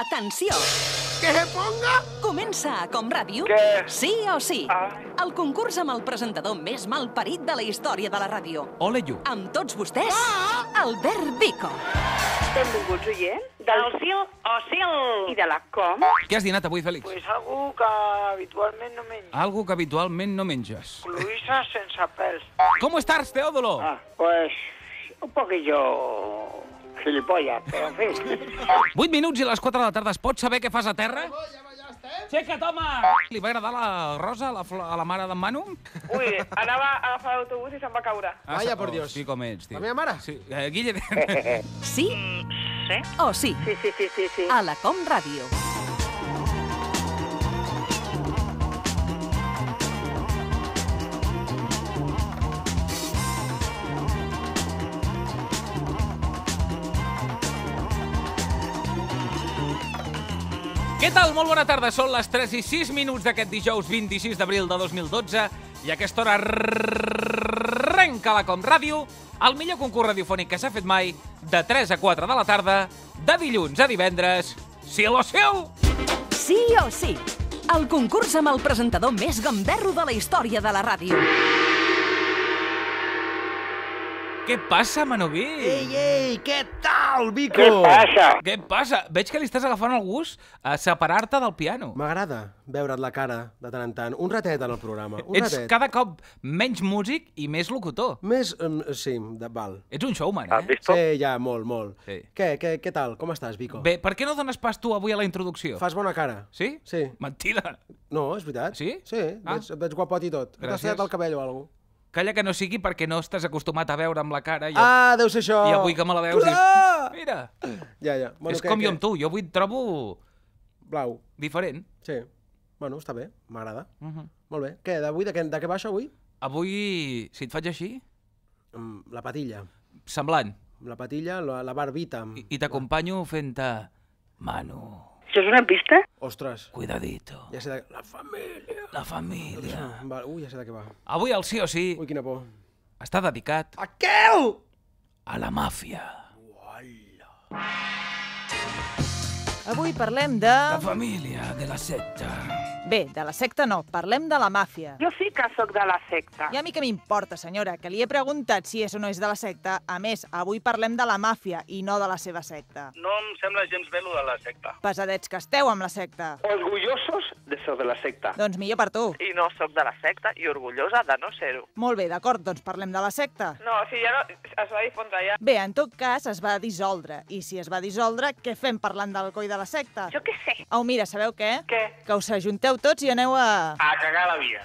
Atenció! ¿Que se ponga? Comença a Com Ràdio Què? Sí o Sí, Ai. el concurs amb el presentador més malparit de la història de la ràdio. Ole you. Amb tots vostès, Albert Vico. Benvinguts, oients, del Sil o Sil i de la Com. Què has dinat avui, Fèlix? Pues algo que habitualment no menjo. Algo que habitualment no menges. Cloïsses sense pèls. ¿Cómo estás, Teódolo? Ah, pues un poquillo gilipollas, pero en fin. 8 minuts i a les 4 de la tarda es pot saber què fas a terra? Aixeca't, home! Li va agradar la rosa a la, a la mare d'en Manu? Ui, anava a agafar l'autobús i se'n va caure. Vaya, sa- por Dios. Sí, com ets, tio. La meva mare? Sí. Eh, Guille... Sí Sí? o Sí, Sí, sí, sí, sí, sí. a la Com Ràdio. Què tal? Molt bona tarda. Són les 3 i 6 minuts d'aquest dijous 26 d'abril de 2012 i a aquesta hora arrenca la Com Ràdio, el millor concurs radiofònic que s'ha fet mai, de 3 a 4 de la tarda, de dilluns a divendres. Sil o sil! Sí o Sí, el concurs amb el presentador més gamberro de la història de la ràdio. Què passa, Manoví? Ei, ei, què tal, Vico? Què passa? Què passa? Veig que li estàs agafant el gust a separar-te del piano. M'agrada veure't la cara de tant en tant. Un ratet en el programa, un Ets ratet. cada cop menys músic i més locutor. Més, um, sí, de, val. Ets un showman, Has eh? visto? Sí, ja, molt, molt. Sí. Què, què, què tal? Com estàs, Vico? Bé, per què no dones pas tu avui a la introducció? Fas bona cara. Sí? Sí. Mentida. No, és veritat. Sí? Sí, Ah. veig, veig guapot i tot. T'has Gràcies. tallat el cabell o alguna cosa? Calla que no sigui perquè no estàs acostumat a veure amb la cara. I, Ah, deu ser això! I avui que me la veus Clar! dius... Mira, Ja, ja. Bueno, és què, com què? jo amb tu. Jo avui et trobo Blau. diferent. Sí. Bueno, està bé, m'agrada. Uh -huh. Molt bé. Què, d'avui, de, què, de què va això avui? Avui, si et faig així, Mm, La patilla. semblant. La patilla, la, la barbita. I, i t'acompanyo fent-te... Manu, Això és una pista? Ostres, cuidadito. ja sé de... La família. La família. Va, ui, ja sé de què va. Avui el sí o sí Ui, quina por. està dedicat A què? a la màfia. Avui parlem de... La família de la secta. Bé, de la secta no, parlem de la màfia. Jo sí que sóc de la secta. I a mi què m'importa, senyora, que li he preguntat si és o no és de la secta. A més, avui parlem de la màfia i no de la seva secta. No em sembla gens bé lo de la secta. Pesadets que esteu amb la secta. Orgullosos de ser de la secta. Doncs millor per tu. I no sóc de la secta i orgullosa de no ser-ho. Molt bé, d'acord, doncs parlem de la secta. No, o sigui, ja no, es va difondre ja. Bé, en tot cas, es va dissoldre. I si es va dissoldre, què fem parlant del coi de la secta? Jo què sé. Au, mira, sabeu què? Què? Que us ajunteu tots i aneu a... A cagar la via.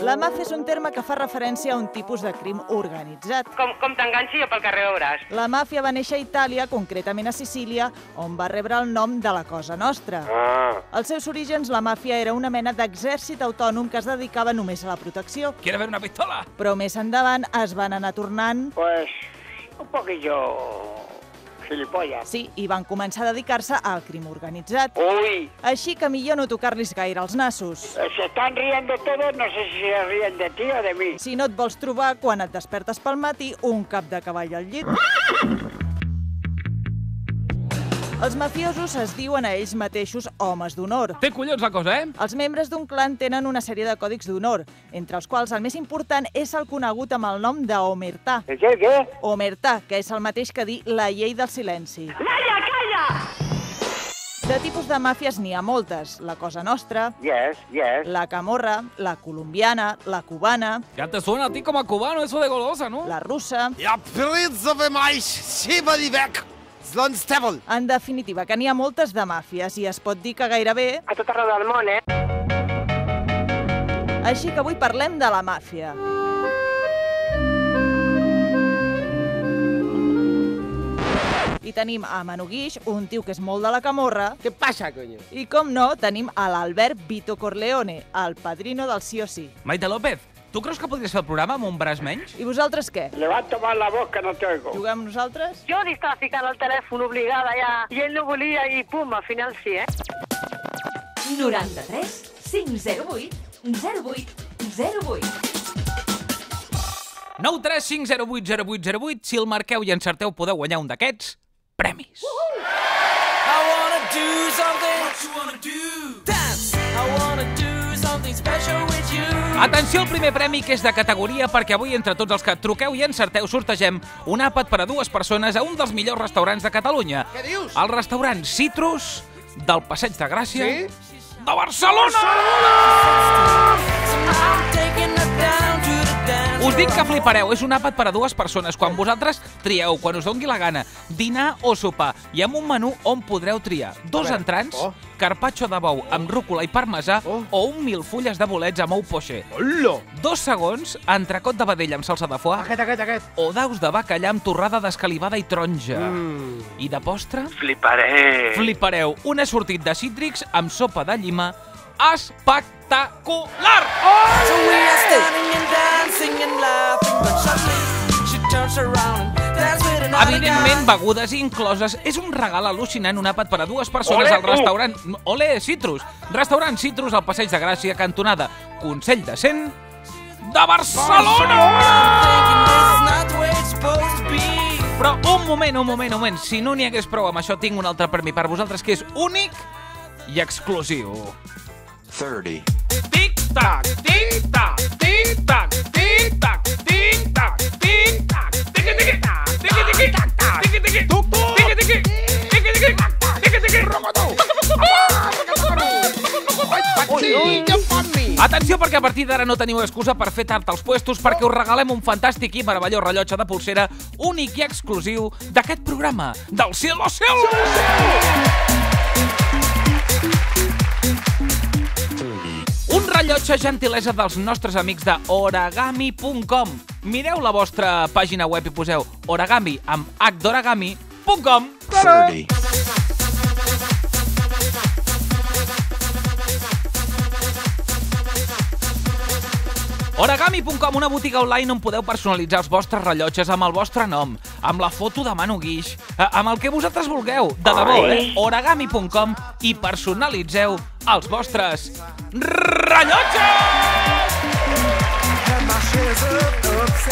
La màfia és un terme que fa referència a un tipus de crim organitzat. Com, com t'enganxi jo pel carrer veuràs. La màfia va néixer a Itàlia, concretament a Sicília, on va rebre el nom de la Cosa Nostra. Ah, Als seus orígens, la màfia era una mena d'exèrcit autònom que es dedicava només a la protecció. ¿Quiere ver una pistola? Però més endavant es van anar tornant, pues un poquillo gilipollas. sí, i van començar a dedicar-se al crim organitzat. Uy, Així que millor no tocar-los gaire els nassos. eh, se están riendo todos, no sé si se ríen de ti o de mí. Si no et vols trobar, quan et despertes pel matí, un cap de cavall al llit. Els mafiosos es diuen a ells mateixos homes d'honor. Té collons la cosa, eh? Els membres d'un clan tenen una sèrie de còdics d'honor, entre els quals el més important és el conegut amb el nom d'Omertà. ¿El qué, el qué? Omertà, que és el mateix que dir la llei del silenci. Calla, calla! De tipus de màfies n'hi ha moltes. La Cosa Nostra, Yes, yes. la Camorra, la colombiana, la cubana, Ya te suena a ti como a cubano eso de golosa, ¿no? la russa... Ja, príncipe maix, xiva-li bec, slonstebel. En definitiva, que n'hi ha moltes de màfies i es pot dir que gairebé... A tot arreu del món, eh? Així que avui parlem de la màfia. I tenim a Manu Guix, un tio que és molt de la camorra, Què passa, coño? i com no, tenim a l'Albert Vito Corleone, el padrino del sí o sí. Maite López, tu creus que podries fer el programa amb un braç menys? I vosaltres què? Levanta más la voz que no te oigo. Juguem nosaltres? Jo li estava ficant el telèfon obligada ja i ell no volia i pum, al final sí, eh? 93 508 08 08. 9 3 5 0 8 0 8 0 8. Si el marqueu i encerteu podeu guanyar un d'aquests premis. I wanna do something. What you wanna do? Dance. I wanna do something special. Atenció al primer premi, que és de categoria, perquè avui entre tots els que truqueu i encerteu sortegem un àpat per a dues persones a un dels millors restaurants de Catalunya. Què dius? El restaurant Citrus del Passeig de Gràcia Sí? de Barcelona! I'm taking dance. Us dic que flipareu, és un àpat per a dues persones. Quan vosaltres trieu, quan us dongui la gana, dinar o sopar, i amb un menú on podreu triar dos veure, entrants, oh. carpaccio de bou amb rúcula i parmesà Oh. o un mil fulles de bolets amb ou poché. Hola! Dos segons, entrecot de vedella amb salsa de foie Aquest, aquest, aquest. o daus de bacallà amb torrada d'escalivada i taronja. Mm. I de postre? Fliparé. Flipareu. Un assortit de cítrics amb sopa de llima espectacular! So we are standing and dancing and laughing, but suddenly she turns around and Evidentment, begudes incloses. És un regal al·lucinant, un àpat per a dues persones Ole, al restaurant... Ole, Citrus! Restaurant Citrus al Passeig de Gràcia, cantonada Consell de Cent de Barcelona! Be. Però un moment, un moment, un moment. Si no n'hi hagués prou amb això, tinc un altre premi per vosaltres que és únic i exclusiu. 30. Tic-tac, tic-tac, tic-tac, tic-tac, tic-tac, tic-tac, tiqui-tiqui-tac, tiqui-tiqui-tac, tiqui-tiqui, tuc-tuc, tiqui-tiqui, tiqui-tiqui, tiqui-tiqui, Patilla per mi! Atenció perquè a partir d'ara no teniu excusa per fer tard als puestos perquè us regalem un fantàstic i meravellós rellotge de pulsera únic i exclusiu d'aquest programa, del Cielo Cielo! Un rellotge gentilesa dels nostres amics de origami.com. Mireu la vostra pàgina web i poseu origami amb h d'origami.com. 30. Origami.com, una botiga online on podeu personalitzar els vostres rellotges amb el vostre nom, amb la foto de Manu Guix, eh, amb el que vosaltres vulgueu, de debò, eh? Origami.com i personalitzeu els vostres rellotges!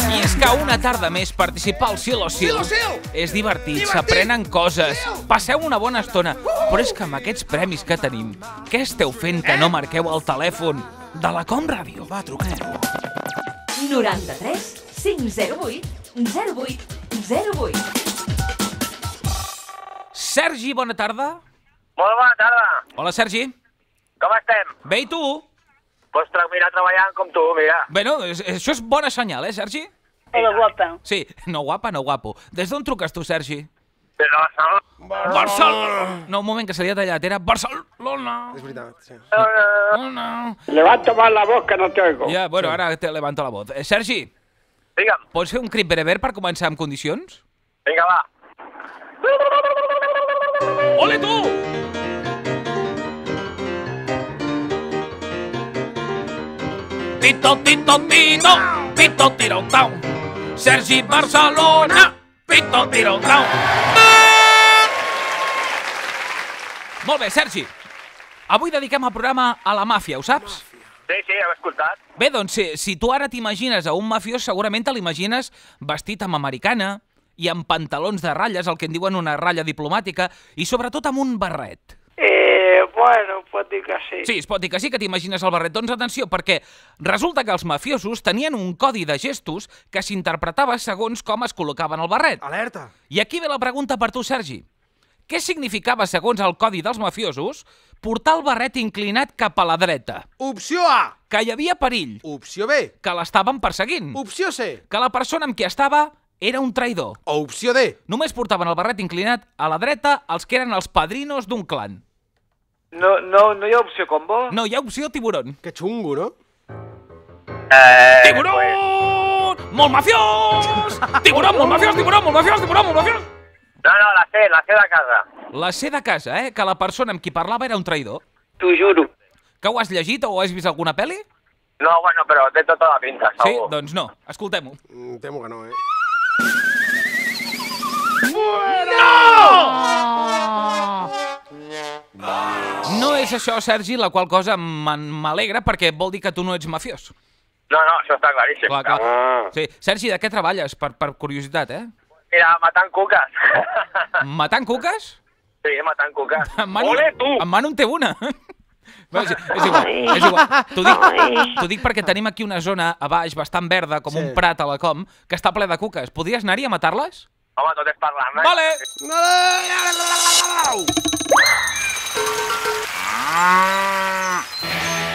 I és que una tarda més participar al Silo Sil és divertit, s'aprenen coses, passeu una bona estona, però és que amb aquests premis que tenim, què esteu fent que no marqueu el telèfon de la Com Ràdio? Va, truqueu. 93 508 08 08. Sergi, bona tarda. Molt bona tarda. Hola, Sergi. Com estem? Bé, i tu? Pues tra- mira, treballant com tu, mira. Bueno, és- això és bona senyal, eh, Sergi? Hola, guapa. Sí, no guapa, no guapo. Des d'on truques tu, Sergi? Des de Barcelona. Barcelona! No, un moment, que se li ha tallat. Era Barcelona! És veritat, sí. Barcelona. Levanto más la voz que no te oigo. Ja, bueno, ara te levanto la voz. Eh, Sergi, Digue'm. pots fer un crit bereber per començar amb condicions? Vinga, va. Ole, tu! Tito, tito, tito, tito, tiro, tau. Sergi Barcelona, tito, tiro, tau. Molt bé, Sergi. Avui dediquem el programa a la màfia, ho saps? Sí, sí, hem escoltat. Bé, doncs, si, si tu ara t'imagines a un mafiós, segurament te l'imagines vestit amb americana i amb pantalons de ratlles, el que en diuen una ratlla diplomàtica, i sobretot amb un barret. Eh, bueno, pot dir que sí. Sí, es pot dir que sí que t'imagines el barret. Doncs atenció, perquè resulta que els mafiosos tenien un codi de gestos que s'interpretava segons com es col·locaven el barret. Alerta! I aquí ve la pregunta per tu, Sergi. Què significava, segons el codi dels mafiosos, portar el barret inclinat cap a la dreta? Opció A! Que hi havia perill, Opció B! que l'estaven perseguint, Opció C! que la persona amb qui estava era un traïdor. O opció D! Només portaven el barret inclinat a la dreta els que eren els padrinos d'un clan. No, no, no hi ha opció combo? No, hi ha opció tiburon. Que xungo, no? Eh, Tiburon! Molt mafiós! Tiburon, molt mafiós, tiburon, molt mafiós, tiburon, molt mafiós! No, no, la C, la C de casa. La C de casa, eh? Que la persona amb qui parlava era un traïdor. T'ho juro. Que ho has llegit o has vist alguna pel·li? No, bueno, però té tota la pinta, Sí? segur. Doncs no. Escoltem-ho. Mm, temo que no, eh? No és això, Sergi, la qual cosa m'alegra perquè vol dir que tu no ets mafiós. No, no, això està claríssim. Clar, clar. Sí. Sergi, de què treballes? Per, per curiositat, eh? Mira, matant cuques. Matant cuques? Sí, matant cuca. En Manu, Ole, tu! En Manu en té una. Bé, és, és igual, és igual. T'ho dic, dic perquè tenim aquí una zona a baix bastant verda, com Sí. un prat a la com, que està ple de cuques. Podries anar-hi a matar-les? Home, tot és parlant, eh? Vale!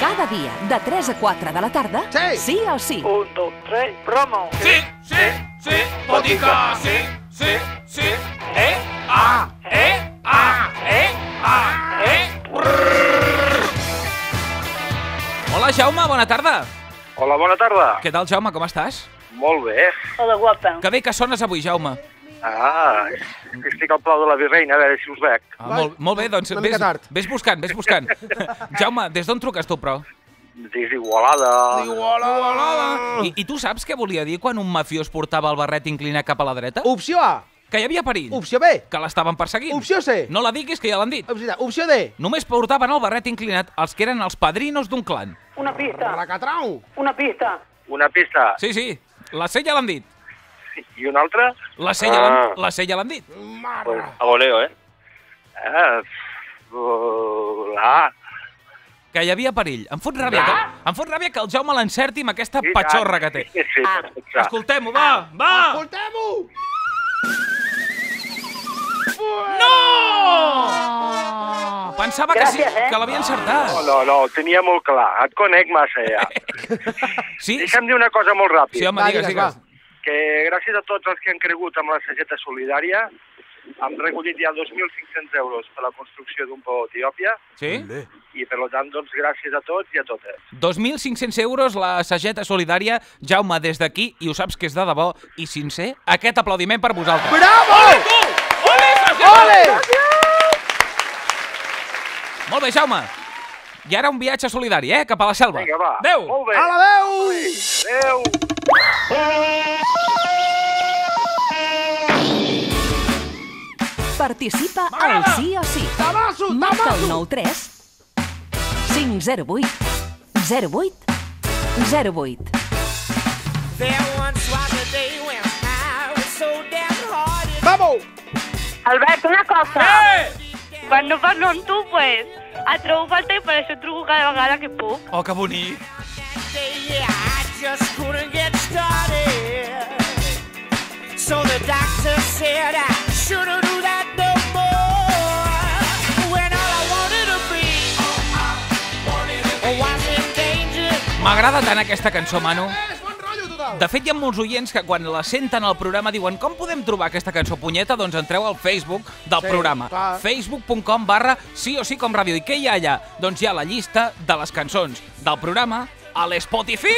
Cada dia, de 3 a 4 de la tarda, Sí. sí o sí. Un, dos, tres, promo. Sí, sí, sí, pot dir que sí, sí, sí. Eh, ah, eh, ah, eh, ah, eh. Hola, Jaume, bona tarda. Hola, bona tarda. Què tal, Jaume, com estàs? Molt bé. Hola, guapa. Que bé que sones avui, Jaume. Ah, estic al Plau de la Virreina, a veure si us veig. Ah, molt, molt bé, doncs tard. ves buscant, ves buscant. Jaume, des d'on truques tu, però? Des d'Igualada. Igualada. I, I tu saps què volia dir quan un mafiós portava el barret inclinat cap a la dreta? Opció A. Que hi havia perill. Opció B. Que l'estaven perseguint. Opció C. No la diguis, que ja l'han dit. Opció, opció D. Només portaven el barret inclinat els que eren els padrinos d'un clan. Una pista, Racatrau. una pista. Una pista. Sí, sí, la C ja l'han dit. I una altra? La C ja l'han la dit. Pues, a voleo, eh? Ah, uh, la A. Que hi havia perill. Em fot ràbia, que, em fot ràbia que el Jaume l'encerti amb aquesta I patxorra que tant. té. Sí, sí, pensar. Escoltem-ho, va, va! Escoltem-ho. No! Pensava que, sí, Gràcies, eh? que l'havia encertat. No, no, no, ho tenia molt clar. Et conec massa, ja. Sí? Deixa'm dir una cosa molt ràpid. Sí, home, Va, digues, digues, digues. Que gràcies a tots els que han cregut amb la sageta solidària, hem recollit ja 2.500 euros per la construcció d'un pou a Etiòpia Sí? i, per tant, doncs, gràcies a tots i a totes. 2.500 euros la sageta solidària. Jaume, des d'aquí, i ho saps que és de debò i sincer, aquest aplaudiment per vosaltres. Bravo! Ole, sageta! Ole! Molt bé, Jaume. I ara un viatge solidari, eh? Cap a la selva. Vinga, va. Adéu! Molt bé. A la veu! Adéu. Participa al sí o sí. Tabasso, Marca el tabasso! 93 508 08 08. There once was a day when I was so downhearted. Vamos! Albert, una cosa. Eh! Quan no parlo amb tu, pues, et trobo falta i per això truco cada vegada que puc. Oh, que bonic. Day, yeah, I just couldn't get started. So the doctor said I shouldn't do that no more. When all I wanted to be was in danger. M'agrada tant aquesta cançó, Manu. És bon rotllo total. De fet, hi ha molts oients que quan la senten al programa diuen com podem trobar aquesta cançó punyeta? Doncs entreu al Facebook del Sí, programa. facebook.com barra sí o sí com ràdio. I què hi ha allà? Doncs hi ha la llista de les cançons del programa a l'Spotify!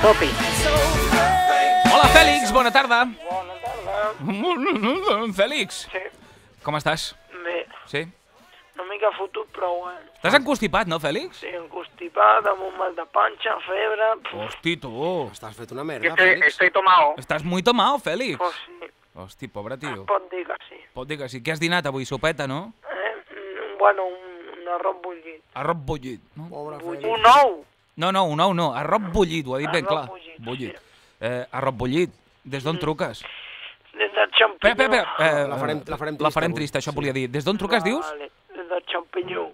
Topi. Hola, Fèlix, bona tarda. Bona tarda. Fèlix. Sí. Com estàs? Bé, Sí? Una mica fotut, però bueno. T'has encostipat, no, Fèlix? Sí, encostipat, amb un mal de panxa, febre... Puf, Hosti, tu. Estàs fet una merda, Estoy, Félix. estoy tomado. Estàs muy tomado, Fèlix. pues sí, Hosti, pobre tio. pot dir que sí. Pot dir que sí. Què has dinat avui? Sopeta, no? Eh? Mm, Bueno, un, un arròs bullit. Arròs bullit, no? Pobre Félix. Un ou! No, no, un ou no. Arròs bullit, ho ha dit ben Arròs clar. bullit, Bullit. sí. Eh, arròs bullit. Des d'on truques? Des del xampinyó. Espera, espera, espera. Eh, La farem- la farem La trista farem avui. trista, això volia dir. Des d'on truques, dius? Vale, del xampinyó.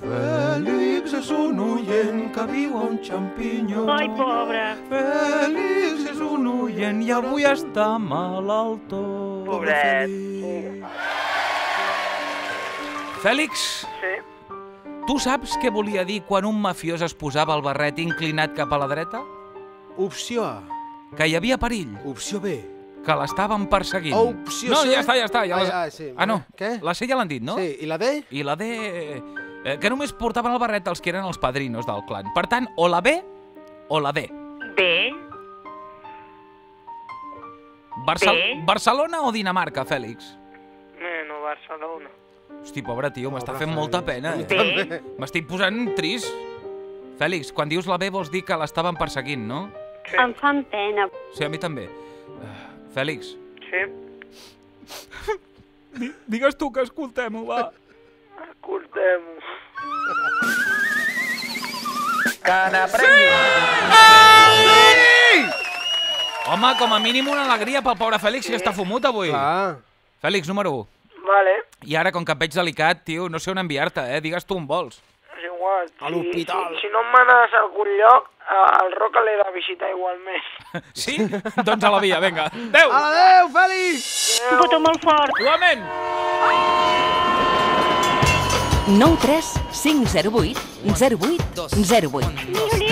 Félix és un oient que viu a un xampinyó. Ai, pobre. Fèlix és un oient i avui està malaltó. Pobret. Fèlix, Sí. tu saps què volia dir quan un mafiós es posava el barret inclinat cap a la dreta? Opció A. Que hi havia perill, Opció B. que l'estaven perseguint. Opció no, C. ja està, ja està. Ja Ah, les- ah, sí. ah, no. Què? La C ja l'han dit, no? Sí, i la D? I la D... Eh, que només portaven el barret els que eren els padrinos del clan. Per tant, o la B o la D. Bé, Barcel B. Barcelona o Dinamarca, Fèlix? Bueno, Barcelona. Hosti, pobre tio, m'està fent molta pena. Eh? M'estic posant trist. Fèlix, quan dius la B vols dir que l'estaven perseguint, no? em fan pena. Sí, a mi també. Fèlix, Sí, digues tu que escoltem-ho, va. escoltem-ho. Home, com a mínim una alegria pel pobre Fèlix, que està fumut avui. Clar. Fèlix, número 1. Vale, I ara, com que et veig delicat, tio, no sé on enviar-te, eh? Digues tu on vols. És igual. A l'hospital. Si, si no em manes a algun lloc, el Roca l'he de visitar igualment. Sí? doncs a la via, vinga. Adéu! Adéu, Fèlix! Un petó molt fort. Igualment! 9 3 5 0 8 0 8 0 8.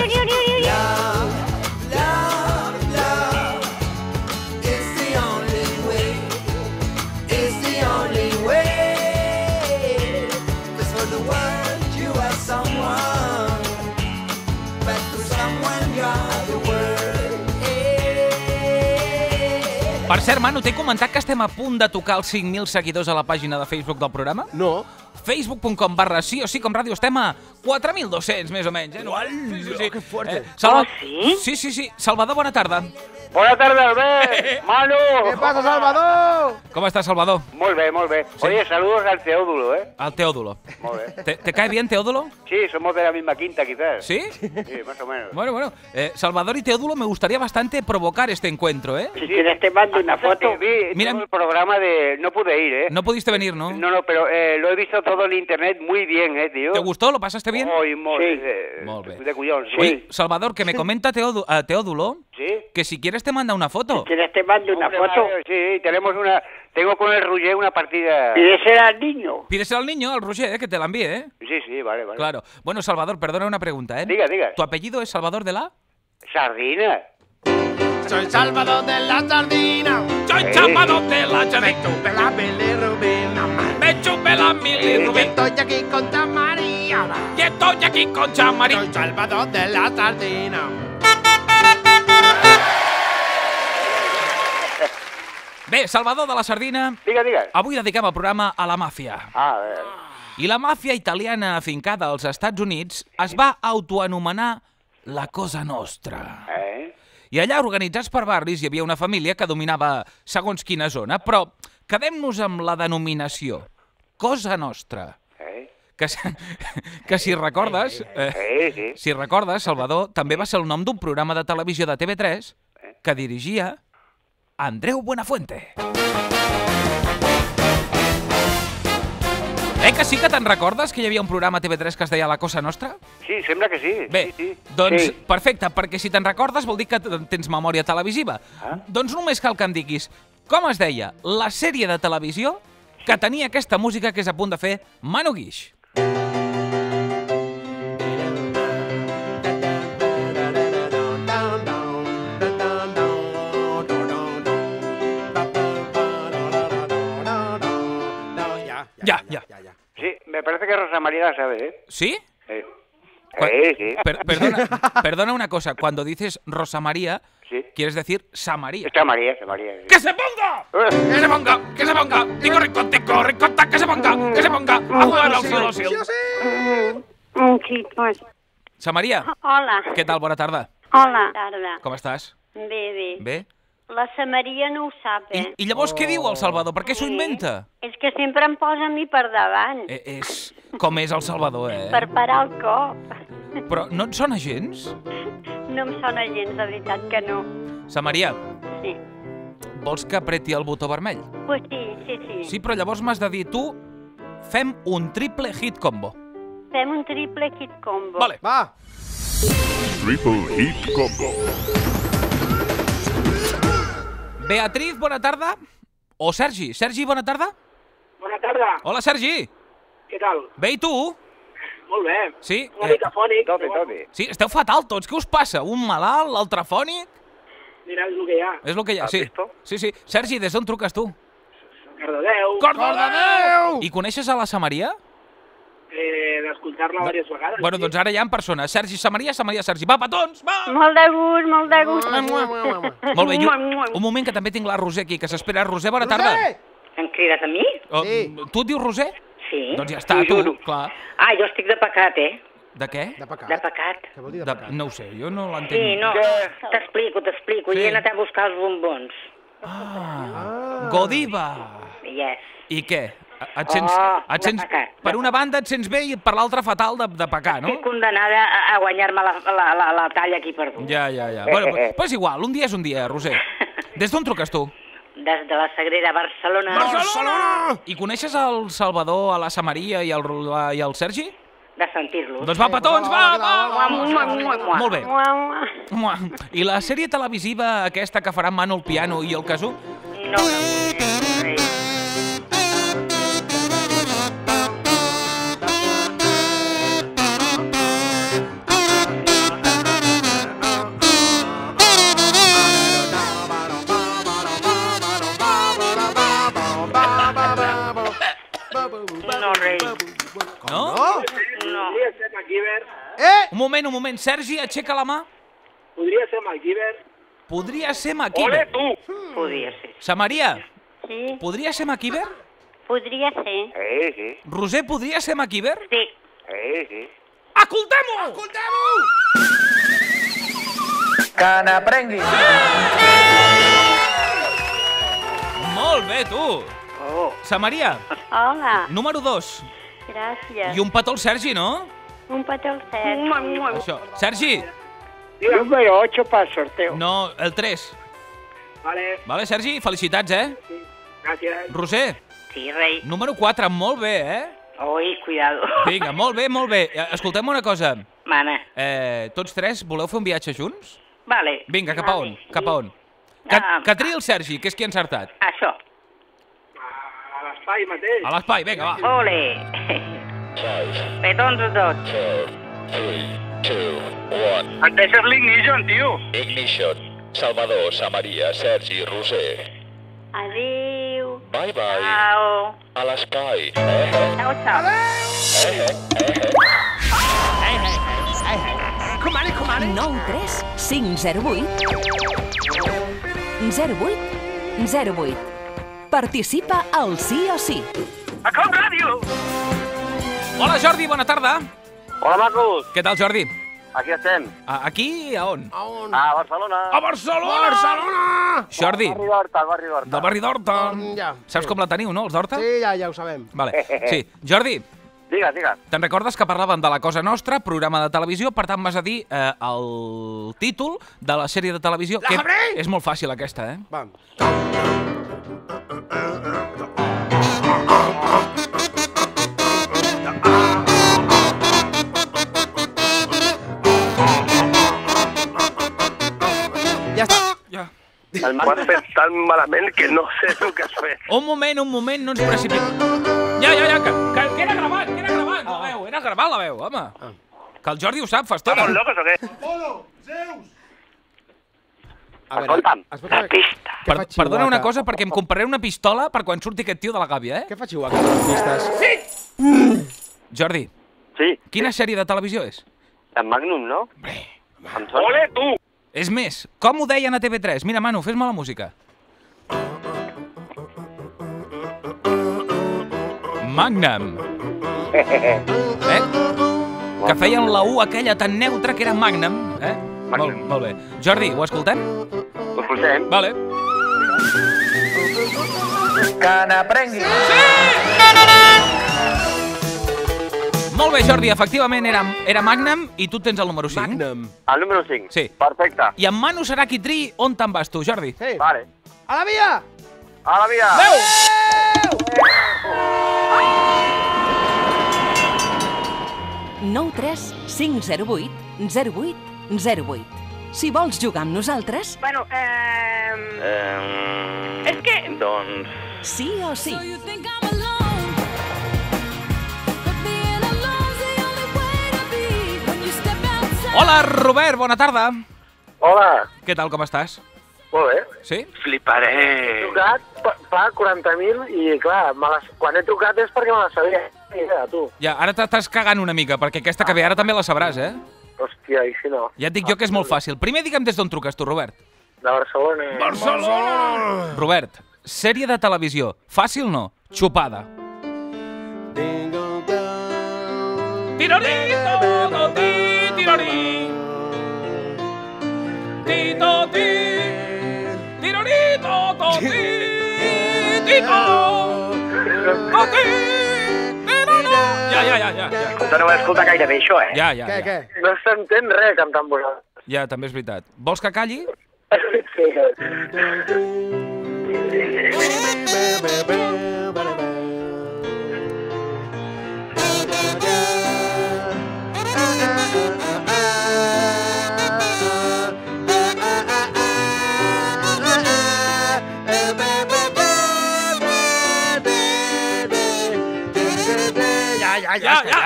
Per cert, Manu, t'he comentat que estem a punt de tocar els 5.000 seguidors a la pàgina de Facebook del programa? No. facebook.com barra sí o sí com ràdio estem a 4.200 més o menys eh? Ual, sí, sí. que fuerte. Salva... Oh, sí? Sí, sí, sí. Salvador, bona tarda. Bona tarda, Albert. Manu. ¿Qué pasa, Salvador? Com estàs, Salvador? Muy bien, muy bien. Oye, saludos al Teódulo, ¿eh? Muy bien. ¿Te, te cae bien, Teodulo? Sí, somos de la misma quinta, quizás. ¿Sí? Sí, más o menos. Bueno, bueno. Eh, Salvador y Teodulo, me gustaría bastante provocar este encuentro, ¿eh? Si quieres te mando una foto. Vi Mira- el programa de... No pude ir, ¿eh? No pudiste venir, ¿no? No, no, pero eh, lo he visto todo en internet muy bien, ¿eh, tío? ¿Te gustó? ¿Lo pasaste bien? Muy, muy, Sí. eh, Molt bé. De cuyón, sí. Oye, Salvador, que me comenta Teodu- eh, Teodulo ¿Sí? que si quieres te manda una foto. ¿Quieres te mando una Hombre, foto? vale, sí, tenemos una... Tengo con el Ruger una partida... Y ese era el niño. Pídesela al niño, al Roger, eh, que te la envíe, ¿eh? Sí, sí, vale, vale. Claro. Bueno, Salvador, perdona una pregunta, ¿eh? Diga, diga. ¿Tu apellido es Salvador de la? Sardina. Soy Salvador de la Sardina. Soy. Salvador de la Me chupe la bilirrubina. Me chupe la Que estoy aquí con María. Y estoy aquí con Chamari. Soy Salvador de la Sardina. Bé, Salvador de la Sardina, Diga, diga. avui dediquem el programa a la màfia. Ah, a ver. I la màfia italiana afincada als Estats Units es va autoanomenar la Cosa Nostra. ¿Eh? I allà, organitzats per barris, hi havia una família que dominava segons quina zona, però quedem-nos amb la denominació. Cosa Nostra. ¿Eh? Que, que si recordes... Eh, Sí, sí. si recordes, Salvador, també va ser el nom d'un programa de televisió de TV3 que dirigia Andreu Buenafuente. Eh, que sí que te'n recordes que hi havia un programa a TV3 que es deia La Cosa Nostra? Sí, sembla que sí. Bé, Sí, sí. doncs Sí. perfecte, perquè si te'n recordes vol dir que tens memòria televisiva. Ah. Doncs només cal que em diguis com es deia la sèrie de televisió que tenia aquesta música que és a punt de fer Manu Guix. Ya, Ya, ya. ya. Sí, me parece que Rosa María la sabe, ¿eh? ¿Sí? Sí. Cu- Sí, sí. Per- perdona, perdona una cosa, cuando dices Rosa María, Sí. quieres decir Samaría. Está María, está María. sí. ¡Que se ponga! Eh, ¡Que se ponga! ¡Que se ponga! Tico, rico, tico, ricota, que se ponga! ¡Que se ponga! A jugar al cielo, pues. Samaria, Hola, què tal? Bona tarda. hola. Tarda. Com estàs? Bé, bé. Bé? La Samaria no ho sap, I, eh? I llavors què diu el Salvador? Per què s'ho inventa? És que sempre em posa a mi per davant, Eh, és com és el Salvador, eh? per parar el cop. Però no et sona gens? No em sona gens, de veritat que no. Samaria, Sí. vols que apreti el botó vermell? Pues sí, sí, sí. Sí, però llavors m'has de dir tu, fem un triple hit combo. Fem un triple hit combo. Vale. Va. Triple Hit Combo. Beatriz, bona tarda. O Sergi. Sergi, bona tarda. Bona tarda. Hola, Sergi. Què tal? Bé, i tu? Molt bé. Sí? Una mica fònic. Tope, tope. Sí, esteu fatal tots. Què us passa? Un malalt, l'altre fònic? Mira, és el que hi ha. És el que hi ha, sí. Sí, sí. Sergi, des d'on truques tu? Cardedeu. Cardedeu! I coneixes a la Samaria? Eh, D'escoltar-la diverses vegades. Bueno, doncs ara ja en persona. Sergi Samaria, Samaria Sergi. Va, petons! Va! Molt de gust, molt de gust. Molt bé, jo, un moment que també tinc la Roser aquí, que s'espera. Roser, bona tarda. Em crides a mi? Oh, Sí. Tu et dius Roser? Sí. Doncs ja està, tu, clar. Ah, jo estic de pecat, eh? De què? De pecat. De pecat. Què vol dir de De, pecat? no ho sé, jo no l'entenc. Sí, no, t'explico, t'explico. Sí. I he anat a buscar els bombons. Ah, Godiva. Yes. I què? Et sents, Oh, et sents, de pecat. per una banda et sents bé i per l'altra fatal de, de pecar, no? Estic condenada a, a guanyar-me la, la, la, la talla aquí perdut. Ja, ja, ja. Bueno, però, però és igual, un dia és un dia, Roser. Des d'on truques tu? Des de la Sagrera, Barcelona. Barcelona! I coneixes el Salvador, a la Samaria i el, la- i el Sergi? De sentir-los. Doncs va, petons, va, va! Mua, mua, mua, mua. Molt bé. Mua, mua. Mua. I la sèrie televisiva aquesta que farà Manu el piano i el casú? No, no, no, no. No, rei. No? No. Podria ser MacGyver. Eh! Un moment, un moment. Sergi, aixeca la mà. Podria ser MacGyver. Podria ser MacIver. tu! Podria ser. Samaria, Sí, podria ser MacIver? podria ser. Sí, sí, Roser, podria ser MacIver? Sí. sí, sí. Escoltem-ho! Escolteu-ho! Que n'aprengui. Molt bé, tu. Oh. Samaria, Hola, número 2. gràcies. I un petó al Sergi, no? Un petó al cel. Això. Sergi, Número 8 para el sorteo. no, el 3. Vale, Vale, Sergi, felicitats, eh? gràcies. Roser, Sí, rei. número 4, molt bé, eh? Ui, cuidado. Vinga, molt bé, molt bé. Eh, Escoltem una cosa. Mana. Eh, tots tres voleu fer un viatge junts? Vale. Vinga, cap a on? Cap a on? Que, Ah. que triï el Sergi, que és qui ha encertat. Això. L'espai mateix. A l'espai, vinga, va. Ole. Petons tots. Et deixes l'ignition, tio. Ignition. Salvador, Samaria, Sergi, Roser. Adéu. Bye bye. Ciao. A l'espai. Eh, eh. Ciao, ciao. Eh, eh, eh. Comani, comani. 9 3 508 08 08 Participa al sí o sí. A Clau Ràdio! Hola, Jordi, bona tarda. Hola, macos. Què tal, Jordi? Aquí estem. A, aquí, a on? A on? A Barcelona. A Barcelona! Barcelona! Jordi, Barri d'Horta, al barri d'Horta. del barri d'Horta. Mm, ja, Saps sí. com la teniu, no, els d'Horta? Sí, ja, ja ho sabem. Vale. Sí. Jordi, Digues, digues. te'n recordes que parlaven de La Cosa Nostra, programa de televisió, per tant vas a dir eh, el títol de la sèrie de televisió, La que sabré! és molt fàcil aquesta, eh? Va. Ja està. Ja. Ho has fet tan malament que no sé el que has fet. Un moment, un moment, no ens precipitem. Ja, ja, ja, que, que, que era gravat, que era gravat la veu, era gravat la veu, home. Que el Jordi ho sap fa estona. Estamos locos o què? A veure, Escolta'm, la pista. Per, perdona una cosa, perquè em compraré una pistola per quan surti aquest tio de la gàbia, eh? Què fa Chihuahua amb les pistes? Jordi, Sí, quina sèrie de televisió és? en Magnum, no? Em sona. Ole, tu! És més, com ho deien a TV3? Mira, Manu, fes-me la música. Magnum. Eh? Que feien la U aquella tan neutra que era Magnum, eh? Molt, molt bé. Jordi, ho escoltem? Ho escoltem. Vale. Que n'aprengui. Molt bé, Jordi, efectivament era, era Magnum i tu tens el número 5. Magnum. El número 5. Sí. Perfecte. I en Manu serà qui tri on te'n vas tu, Jordi? Sí. Vale. A la via! A la via! Adéu! 9 3 508 08 08 Si vols jugar amb nosaltres, Bueno, eh... Eh, És que... doncs... sí o sí. Hola, Robert, bona tarda. Hola, Què tal, com estàs? Molt bé. Sí? He Fliparé. trucat pa- fa 40.000 i, clar, les, quan he trucat és perquè me la sabia. Idea, tu. Ja, ara t'estàs cagant una mica, perquè aquesta que ve ara també la sabràs, eh? Hòstia, i si no? Ja et dic jo que és molt fàcil. Primer digue'm des d'on truques tu, Robert. De Barcelona. Barcelona! Robert, sèrie de televisió. Fàcil no? Xupada. Tirorito, ti, tirorí. Tito, ti. To, ti, ja, ja. ja. Escolta, no ho he escoltat gaire bé, això, eh? Ja, ja, Què, ja. què? No s'entén res cantant vosaltres. Ja, també és veritat. Vols que calli? Sí. Ja,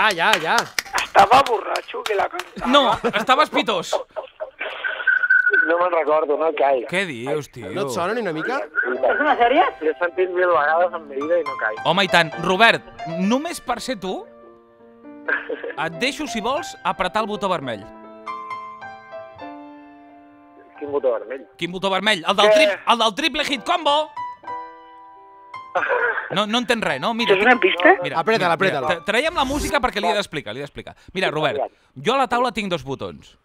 Ja, ja, ja. Estava borratxo que la cantava. No, estaves pitós. No me'n recordo, no caic. Què dius, tio? No et sona ni una mica? És una sèrie? L'he sentit mil vegades en mi vida i no caic. Home, i tant. Robert, només per ser tu, et deixo, si vols, apretar el botó vermell. Quin botó vermell. Quin botó vermell? El del, trip, el del triple hit combo! No, no entens res, no? Mira, És una pista? Mira, Apreta'l, mira, mira, apreta'l. tra- Traiem la música perquè li he d'explicar, li he d'explicar. Mira, Robert, jo a la taula tinc dos botons.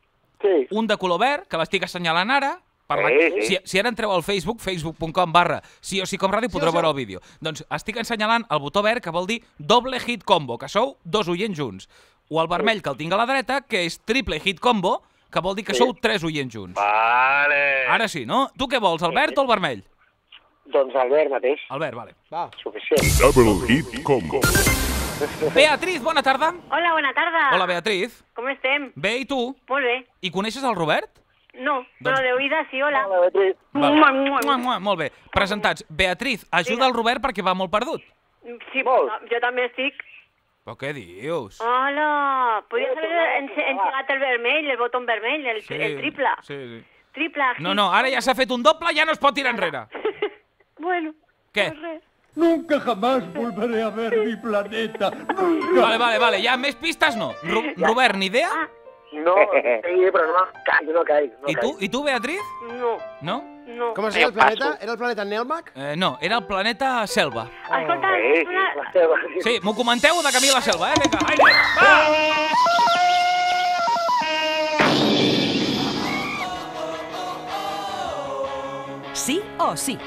Sí. Un de color verd, que l'estic assenyalant ara, per la... Sí, sí. si, si ara entreu al Facebook, facebook.com barra sí o sí com ràdio, podreu veure el vídeo. Doncs estic assenyalant el botó verd, que vol dir doble hit combo, que sou dos oients junts. O el vermell, que el tinc a la dreta, que és triple hit combo, que vol dir que sou tres oients junts. Vale. Ara sí, no? Tu què vols, el verd o el vermell? Doncs el verd mateix. El verd, vale. Va. Suficient. Double Hit Combo. Beatriz, bona tarda. Hola, bona tarda. Hola, Beatriz. Com estem? Bé, i tu? Molt bé. I coneixes el Robert? No, però de oïda sí, hola. Hola, Beatriz. Vale. Mua, mua, Mua, mua, molt bé. Presentats. Beatriz, ajuda el Robert perquè va molt perdut. Sí, jo també estic. Però què dius? Hola, podries haver engegat el vermell, el botó vermell, el, el triple. Sí, sí. Triple. No, no, ara ja s'ha fet un doble, ja no es pot tirar enrere. Bueno, Què? Nunca jamás volveré a ver mi planeta. Vale, vale, vale, ja més pistes no. Ro Robert, ni idea? No, sí, però no no caic. No I tu, i tu Beatriz? no, No? no. Com es deia el planeta? Era el planeta Nelmac? Eh, no, era el planeta Selva. Escolta, Sí, una... Sí, m'ho comenteu de camí a la selva, eh? Vinga, aire! Va! Sí o sí.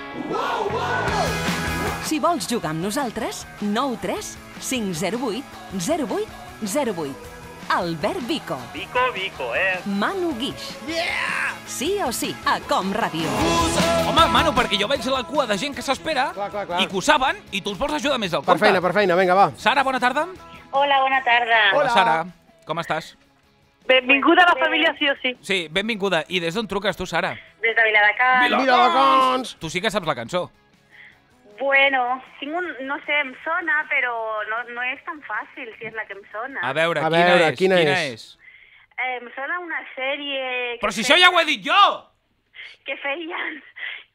Si vols jugar amb nosaltres, 9 3 508 08 08. Albert Vico. Vico, Vico, eh? Manu Guix. Yeah! Sí o sí, a Com Ràdio. Home, Manu, perquè jo veig la cua de gent que s'espera Clar, clar, clar. i que ho saben i tu els vols ajudar més al Per compte. feina, per feina, vinga, va. Sara, bona tarda. Hola, bona tarda. Hola, Sara. Com estàs? Benvinguda a la família sí o sí. Sí, benvinguda. I des d'on truques tu, Sara? Des de Viladecans. Viladecans! Tu sí que saps la cançó. Bueno, tinc un, no sé, em sona, però no, no és tan fàcil si és la que em sona. A veure, A quina veure, és? quina quina és? és? Eh, em sona una sèrie... Però si això ja ho he dit jo! Que feien,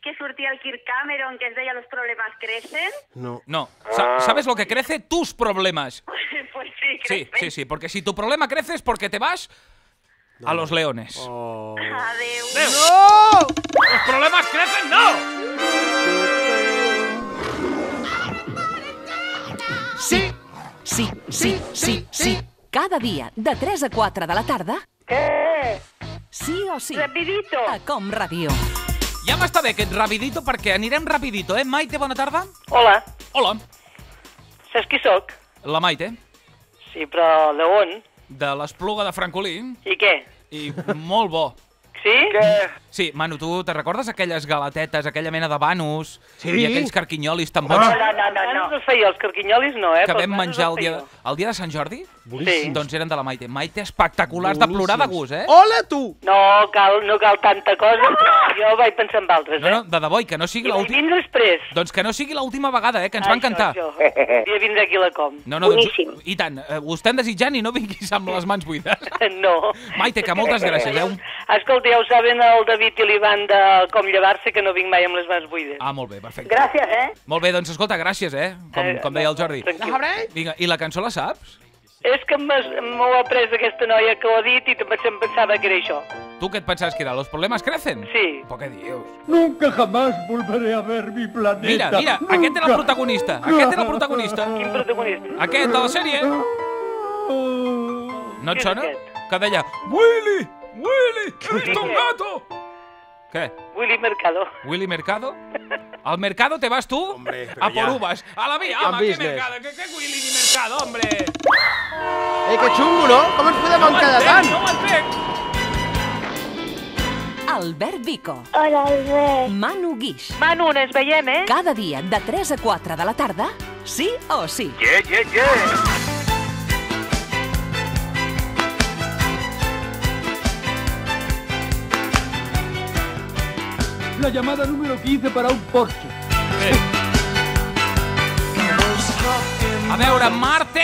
que sortia el Kirk Cameron, que es deia Los problemas crecen. No. No. Sa- ¿Sabes lo que crece? Tus problemas. pues sí, Sí, crecen. sí, sí, porque si tu problema crece es porque te vas a los leones. Oh. Adeu. Adeu. ¡No! ¡Los problemas crecen, no! Sí. Sí, sí, sí, sí. Cada dia, de 3 a 4 de la tarda, Què? sí o sí, Rapidito. a Com Ràdio. Ja m'està bé aquest rapidito perquè anirem rapidito, eh? Maite, bona tarda. Hola, Hola. saps qui sóc? La Maite, Sí, però d'on? De l'Espluga de Francolí, I què? i molt bo. Sí? Què? Sí, Manu, tu te recordes aquelles galatetes, aquella mena de banus Sí. i aquells carquinyolis tan No, bons no, no, no, no. els feia, els carquinyolis no, eh? que vam menjar el dia, el dia de Sant Jordi? Sí. Doncs eren de la Maite. Maite espectaculars de plorar de gust, eh? Hola, tu! No cal, no cal tanta cosa, però jo vaig pensar en altres, No, eh? no, de debò, i que no sigui I vaig l'última... vindre després. Doncs que no sigui l'última vegada, eh? Que ens va encantar. Això, això. I vindre aquí a la com. No, no, doncs, I tant, eh, ho estem desitjant i no vinguis amb les mans buides. No. Maite, que moltes gràcies, eh? Un- Escolta, ja ho saben el David i l'Ivan de Com llevar-se, que no vinc mai amb les mans buides. Ah, molt bé, perfecte. Gràcies, eh? Molt bé, doncs escolta, gràcies, eh? Com, Eh, com deia el Jordi. tranquil. Vinga, i la cançó la saps? És que m'has- m'ho ha pres aquesta noia que ho ha dit i també em pensava que era això. Tu què et pensaves que era? Los problemes crecen? Sí. Però què dius? Nunca jamás volveré a ver mi planeta. Mira, mira, aquest era el protagonista. Aquest era el protagonista. Quin protagonista? Aquest, de la sèrie. No et sona? aquest? Que deia, Willy, Willy, he visto un gato. Què? Willy Mercado. Willy Mercado? Al mercado te vas tú Hombre, a por ya. uvas. A la vía, home, qué mercado, qué, qué Willy ni mercado, hombre. Eh, que xungo, no? Com ens podem No entenc, tant? no. Albert Vico, Hola, Albert. Manu Guix. Manu, ens veiem, eh? Cada dia de 3 a 4 de la tarda, sí o sí. Yeah, yeah, yeah. La llamada número 15 para un Porsche. A veure, Marte.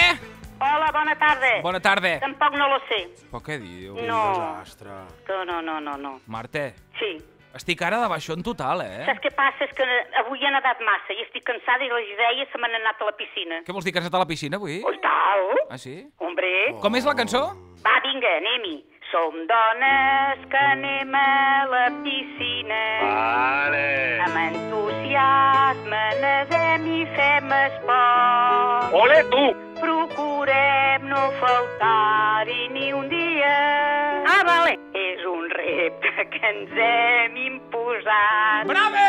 Hola, bona tarda. Bona tarda. Tampoc no lo sé. Però què diu? No. No, no, no, no, no. Marte, Sí. estic ara de baixón total, eh? Saps què passa? És que avui he nedat massa i estic cansada i les idees se m'han anat a la piscina. Què vols dir, que has anat a la piscina avui? Oh, i tal. Ah, sí? Hombre. Com és la cançó? Va, vinga, anem-hi. Som dones que anem a la piscina. Vale. Amb entusiasme nedem i fem esport. Ole, tu! Procurem no faltar-hi ni un dia. Ah, vale. És un repte que ens hem imposat. Brave!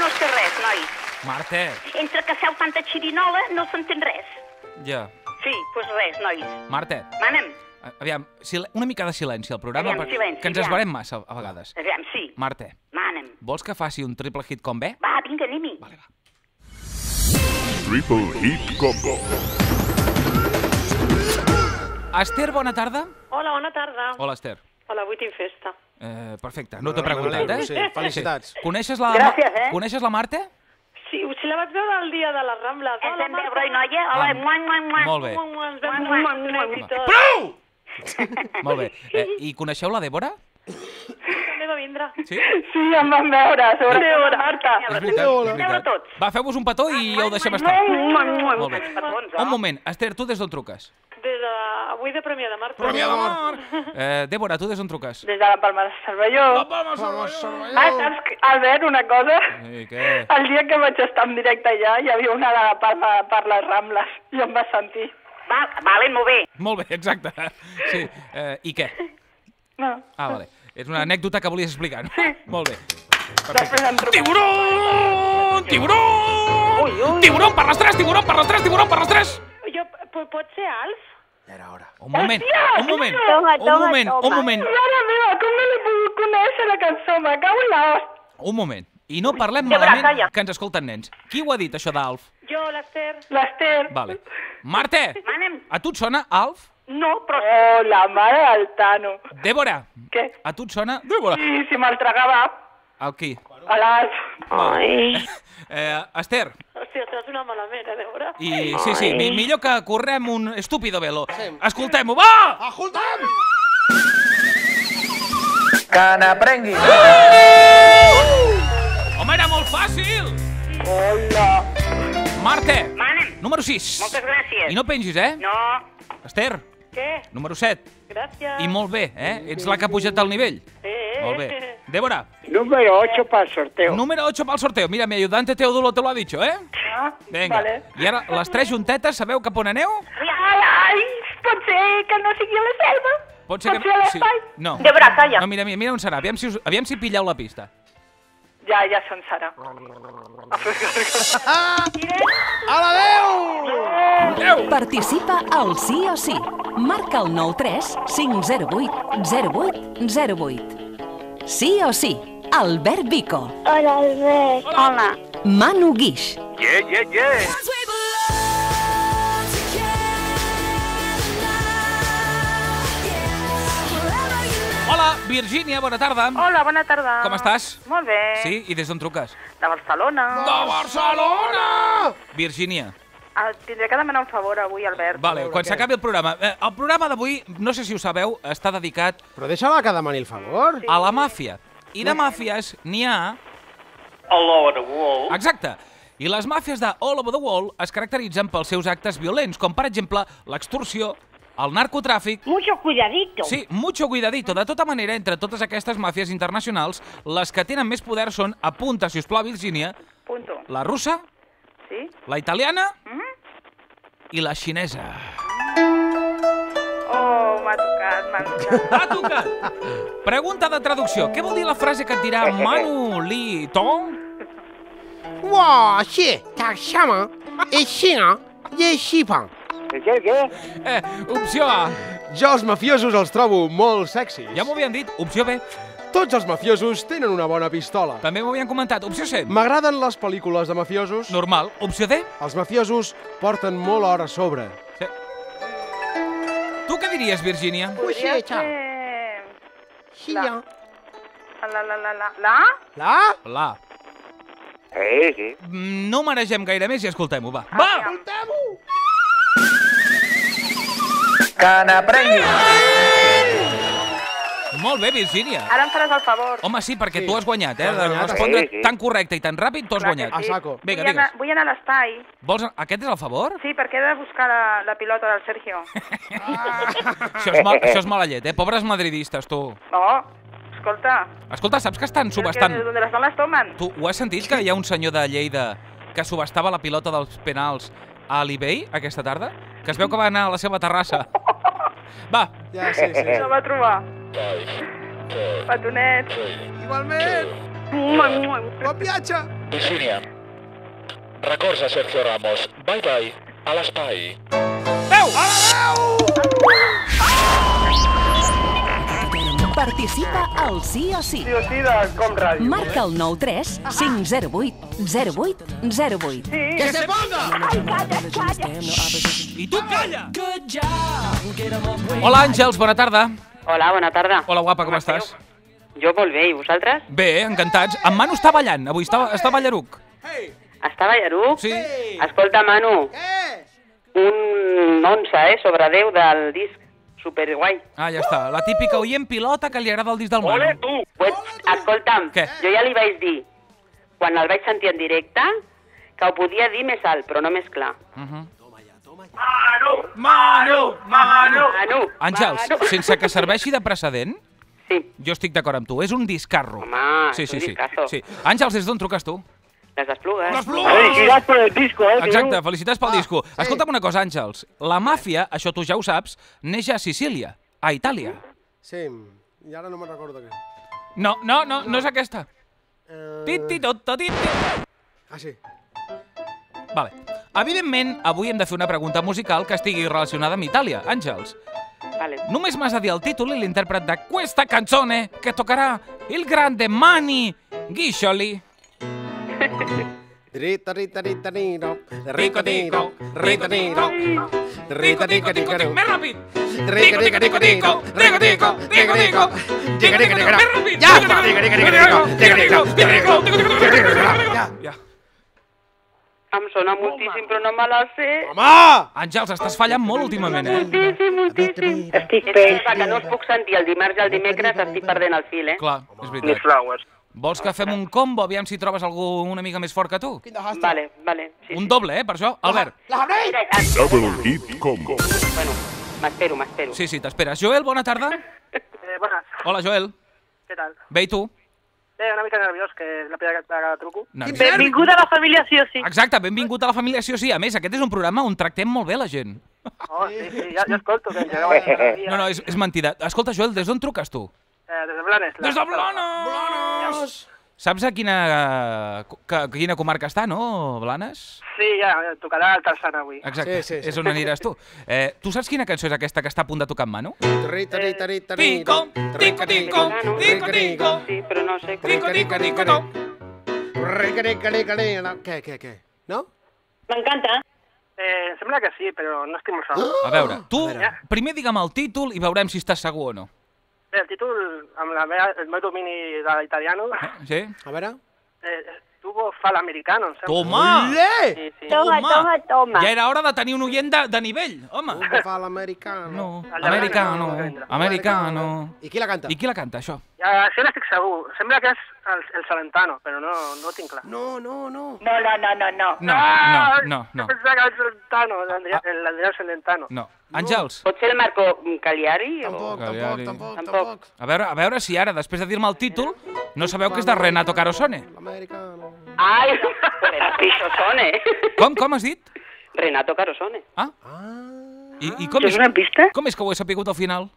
No sé res, noi. Marte, Entre que feu tanta xirinola no s'entén res. ja. Sí, doncs res, nois. Marte, Manem. aviam, una mica de silenci al programa, Aviam, perquè- silenci, que ens ja. esbarem massa a vegades. Aviam, sí. Marte, Manem. vols que faci un triple hit com bé? Va, vinga, anem-hi. Vale, va. Triple Hit Combo. Esther, bona tarda. Hola, bona tarda. Hola, Esther. Hola, avui tinc festa. Eh, perfecte, no t'he preguntat, eh? sí, felicitats. Coneixes la... Gràcies, eh? Coneixes la Marte? Sí, si la vaig veure el dia de les Rambles. Ens Hola, hem veure, noia. Ah, Hola, muan, muan, muan. molt bé. Ens vam Mua, mua, un mua. i tot. Prou! Molt bé. Eh, I coneixeu la Débora? També va vindre. Sí? Sí, em van veure, sobretot la Marta. És veritat, és veritat. Va, feu-vos un petó i ja ho deixem estar. Molt bé. Un moment. Esther, tu des d'on truques? Des de... Avui de Premià de Mar. Premià de Mar. Eh, Débora, tu des d'on truques? Des de la Palma de Cervelló. La Palma de Cervelló. Ah, saps, Albert, una cosa? Sí, què? El dia que vaig estar en directe allà hi havia una de la Palma per les Rambles i em va sentir. Va, vale, molt bé. Molt bé, exacte. Sí. Eh, I què? No. Ah, vale. És una anècdota que volies explicar, no? Molt bé. Tiburón! Tiburón! Tiburón per les tres, tiburón per les tres, tiburón per les tres! Jo, pot ser Alf? Un moment, un moment, Toma, un moment, un moment, Mare meva, com no l'he pogut conèixer, la cançó? Me cago en la host. un moment. I no parlem malament calla. que ens escolten nens. Qui ho ha dit, això d'Alf? Jo, l'Ester. L'Ester. Vale. Marte, Manem. a tu et sona Alf? No, però... Oh, la mare del Tano. Débora, Què? a tu et sona... Débora. Sí, si me'l tragava El qui? a l'Alf. Ai. Eh, Esther, Hòstia, t'has una malament, eh, Débora? i sí, sí, mi, millor que correm un estúpido velo. Escoltem-ho, va! Escoltem! Que n'aprengui. Home, era molt fàcil! Hola. Marte, Manem. número 6. Moltes gràcies. I no pengis, eh? No. Esther, Què? número 7. Gràcies. I molt bé, eh? Ets la que ha pujat al nivell. Eh, Molt bé. Débora, Número 8 para el sorteo. número 8 pel sorteo. Mira, mi ayudante Teodulo te lo ha dicho, eh? Ah, Vinga. vale. I ara, les tres juntetes, sabeu cap on aneu? Ai, ai, pot ser que no sigui a la selva? Pot ser Pot que... ser a l'espai? No. Débora, calla. No, mira, mira, mira on serà. Aviam si, us... Aviam si pilleu la pista. Ja, ja se'n serà. A la veu! Participa al sí o sí. Marca el 93 508 08 08. Sí o sí. Albert Vico. Hola, Albert. Hola. Manu Guix. Yeah, yeah, yeah. Hola, Virgínia, bona tarda. Hola, bona tarda. Com estàs? Molt bé. Sí? I des d'on truques? De Barcelona. De Barcelona! Virgínia. Ah, tindré que demanar un favor avui, Albert. Vale, quan s'acabi el programa. Eh, el programa d'avui, no sé si ho sabeu, està dedicat Però deixa-la que demani el favor. a la màfia. I de màfies n'hi ha... All over the world. Exacte. I les màfies de All Over the World es caracteritzen pels seus actes violents, com per exemple l'extorsió, el narcotràfic... Mucho cuidadito. Sí, mucho cuidadito. De tota manera, entre totes aquestes màfies internacionals, les que tenen més poder són, apunta, si us plau, Virginia... Punto. La russa... Sí. La italiana... Mm -hmm. I la xinesa. Oh, m'ha tocat, m'ha tocat. T'ha tocat! Pregunta de traducció. Què vol dir la frase que et dirà Manu Li Tong? Wa, xie, ta xama, e xina, ye xipang. Què, què? Eh, opció A. Jo els mafiosos els trobo molt sexis. Ja m'ho havien dit. Opció B. Tots els mafiosos tenen una bona pistola. També m'ho havien comentat. Opció C. M'agraden les pel·lícules de mafiosos. Normal. Opció D. Els mafiosos porten molt hora a sobre. Tu què diries, Virgínia? Podria ser... La... La, la, la, la, la? La? La. Sí, sí. Mm, No maregem gaire més i escoltem-ho, va. Va! Que n'aprengui. Molt bé, Virgínia. Ara em faràs el favor. Home, sí, perquè Sí. tu has guanyat, eh? Has De guanyat, respondre sí, sí. tan correcte i tan ràpid, tu has Clar guanyat. sí. A saco. Vinga, vull, anar, vull anar a l'espai. Vols... Aquest és el favor? Sí, perquè he de buscar la, la pilota del Sergio. Això és, mal, això és mala llet, eh? Pobres madridistes, tu. No, escolta. Escolta, saps que estan subestant... que las balas toman. Tu ho has sentit, que hi ha un senyor de Lleida que subestava la pilota dels penals a l'eBay aquesta tarda? Que es veu que va anar a la seva terrassa. Va, Ja, sí, sí. No va trobar. Petonet. Igualment. Bon viatge. Virgínia. Records a Sergio Ramos. Bye bye. A l'espai. Participa al Sí o Sí. Sí o sí de Com Ràdio. Marca el 93 508 08 08. ¡Que se ponga! i tu calla! Hola, Àngels, bona tarda. Hola, bona tarda. Hola, guapa, com estàs? Jo molt bé, i vosaltres? Bé, encantats. En Manu està ballant, avui està, està ballaruc. Està ballaruc? Sí. Escolta, Manu, un 11, eh, sobre 10 del disc superguai. Ah, ja està. La típica oient pilota que li agrada el disc del Manu. Ole, tu! Pues, escolta'm, Què? jo ja li vaig dir, quan el vaig sentir en directe, que ho podia dir més alt, però no més clar. Uh -huh. Manu! Manu! Manu! Àngels, Manu! sense que serveixi de precedent, Sí. jo estic d'acord amb tu. És un discarro. Home, sí, és sí, un sí, sí. Àngels, des d'on truques tu? Les esplugues. Les Felicidades por el disco, eh, Exacte, felicitats pel disco. Escolta'm una cosa, Àngels. La màfia, això tu ja ho saps, neix a Sicília, a Itàlia. Sí, i ara no me'n recordo què. No, no, no, no és aquesta. Titi, tot, tot, titi. Ah, sí. Vale. Evidentment, avui hem de fer una pregunta musical que estigui relacionada amb Itàlia. Àngels, Vale. només m'has de dir el títol i l'intèrpret de questa canzone que tocarà il grande Mani Ghiscioli. Rita, rita, rita, nino. Rico, tico, rico, tico. Rita, Tico, tico, tico, tico, més ràpid. Rico, tico, tico, tico. Rico, tico, tico, tico, tico, tico, tico, tico, tico, tico, tico. Ja. Ja. Em sona moltíssim, però no me la sé. Home! Àngels, estàs fallant molt últimament, eh? Moltíssim, moltíssim. Estic És que, no us puc sentir el dimarts i el dimecres, estic perdent el fil, eh? Clar, és veritat. Flowers. Vols que fem un combo, aviam si trobes algú una mica més fort que tu? Vale, vale. Sí, Un doble, eh, per això. Albert. Em- Double Hit Combo. Bueno, m'espero, m'espero. Sí, sí, t'esperes. Joel, bona tarda. Eh, buenas, Hola, Joel. què tal? Bé, i tu? Eh, una mica nerviós, que és la primera vegada que truco. Nerviós. Benvinguda a la família sí o sí. Exacte, benvingut a la família Sí o Sí. A més, aquest és un programa on tractem molt bé la gent. Oh, sí, sí, ja, ja escolto que llegava a No, no, és, és mentida. Escolta, Joel, des d'on truques tu? Eh, des de Blanes. la- Des de Blanes! Saps a quina, que, quina comarca està, no, Blanes? Sí, ja, eh, tocarà el Tarzan avui. Exacte, Sí, sí, sí. és on aniràs tu. Eh, tu saps quina cançó és aquesta que està a punt de tocar en Manu? Rita, rita, rita, Tico, tico, tico, tico, tico. Sí, però no sé com... Tico, tico, tico, no. Rica, rica, rica, rica. Què, què, què? No? M'encanta. Eh, em sembla que sí, però no estic molt segur. A veure, tu veure. primer digue'm el títol i veurem si estàs segur o no. Bé, el títol, amb la meva, el meu domini de l'italiano, Sí? A veure. eh, tuvo fal americano, em sembla. Toma! Sí, sí. Toma, toma, toma. Ja era hora de tenir un oient de, de nivell, home. Un que fa l'americano. No, americano, americano. I qui la canta? I qui la canta, això? Això n'estic segur. Sembla que és el, el Salentano, però no, no ho tinc clar. No, no, no. No, no, no, no, no. No, Ah, no, no, no, Pensava que era el Salentano, l'Andrea l'Andrea Salentano. no. Àngels, Pot ser el Marco Cagliari? Tampoc, O... tampoc, Cagliari. tampoc, Tampoc. tampoc. a veure, a veure si ara, després de dir-me el títol, no sabeu que és de Renato Carosone. L'americano. Ai, Renato Carosone. Com, com has dit? Renato Carosone. Ah, Ah. I, i com, És una pista? com és que ho he sapigut al final?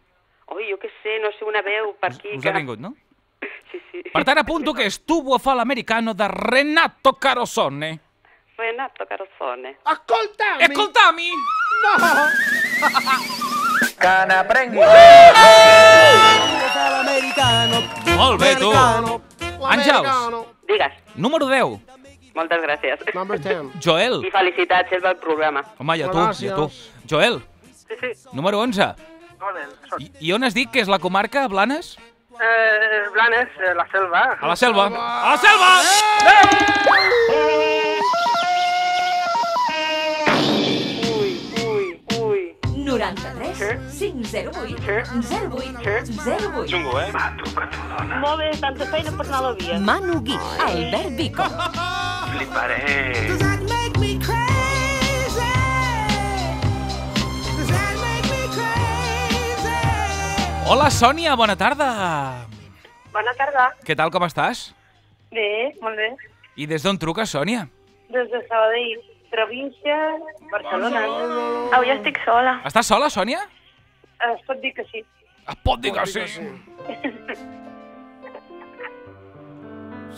Jo què sé, no sé, una veu per aquí. Us que... ha vingut, no? Sí, sí. Per tant, apunto que és Tubo a fa l'americano de Renato Carosone. Renato Carosone. Ascoltami! Ascoltami! Cana prengui. Molt bé, tu. Àngels, Digues. número 10. Moltes gràcies. Number 10. Joel. I felicitats, és del programa. Home, i a tu, i a tu. Joel, Sí, sí. número 11. Molt bé. Soc. I, I on has dit que és la comarca, Blanes? Eh, Blanes, eh, la selva. A la selva. A la selva! Ui, ui, ui. 93 508 08 08. Xungo, eh? Molt bé, tanta feina per anar a la via. Manu Guix, Albert Vico. Fliparé. Hola, Sònia, bona tarda. Bona tarda. Què tal, com estàs? Bé, molt bé. I des d'on truques, Sònia? Des de Sabadell, província, Barcelona. Avui estic sola. Estàs sola, Sònia? Es pot dir que sí. Es pot dir que sí.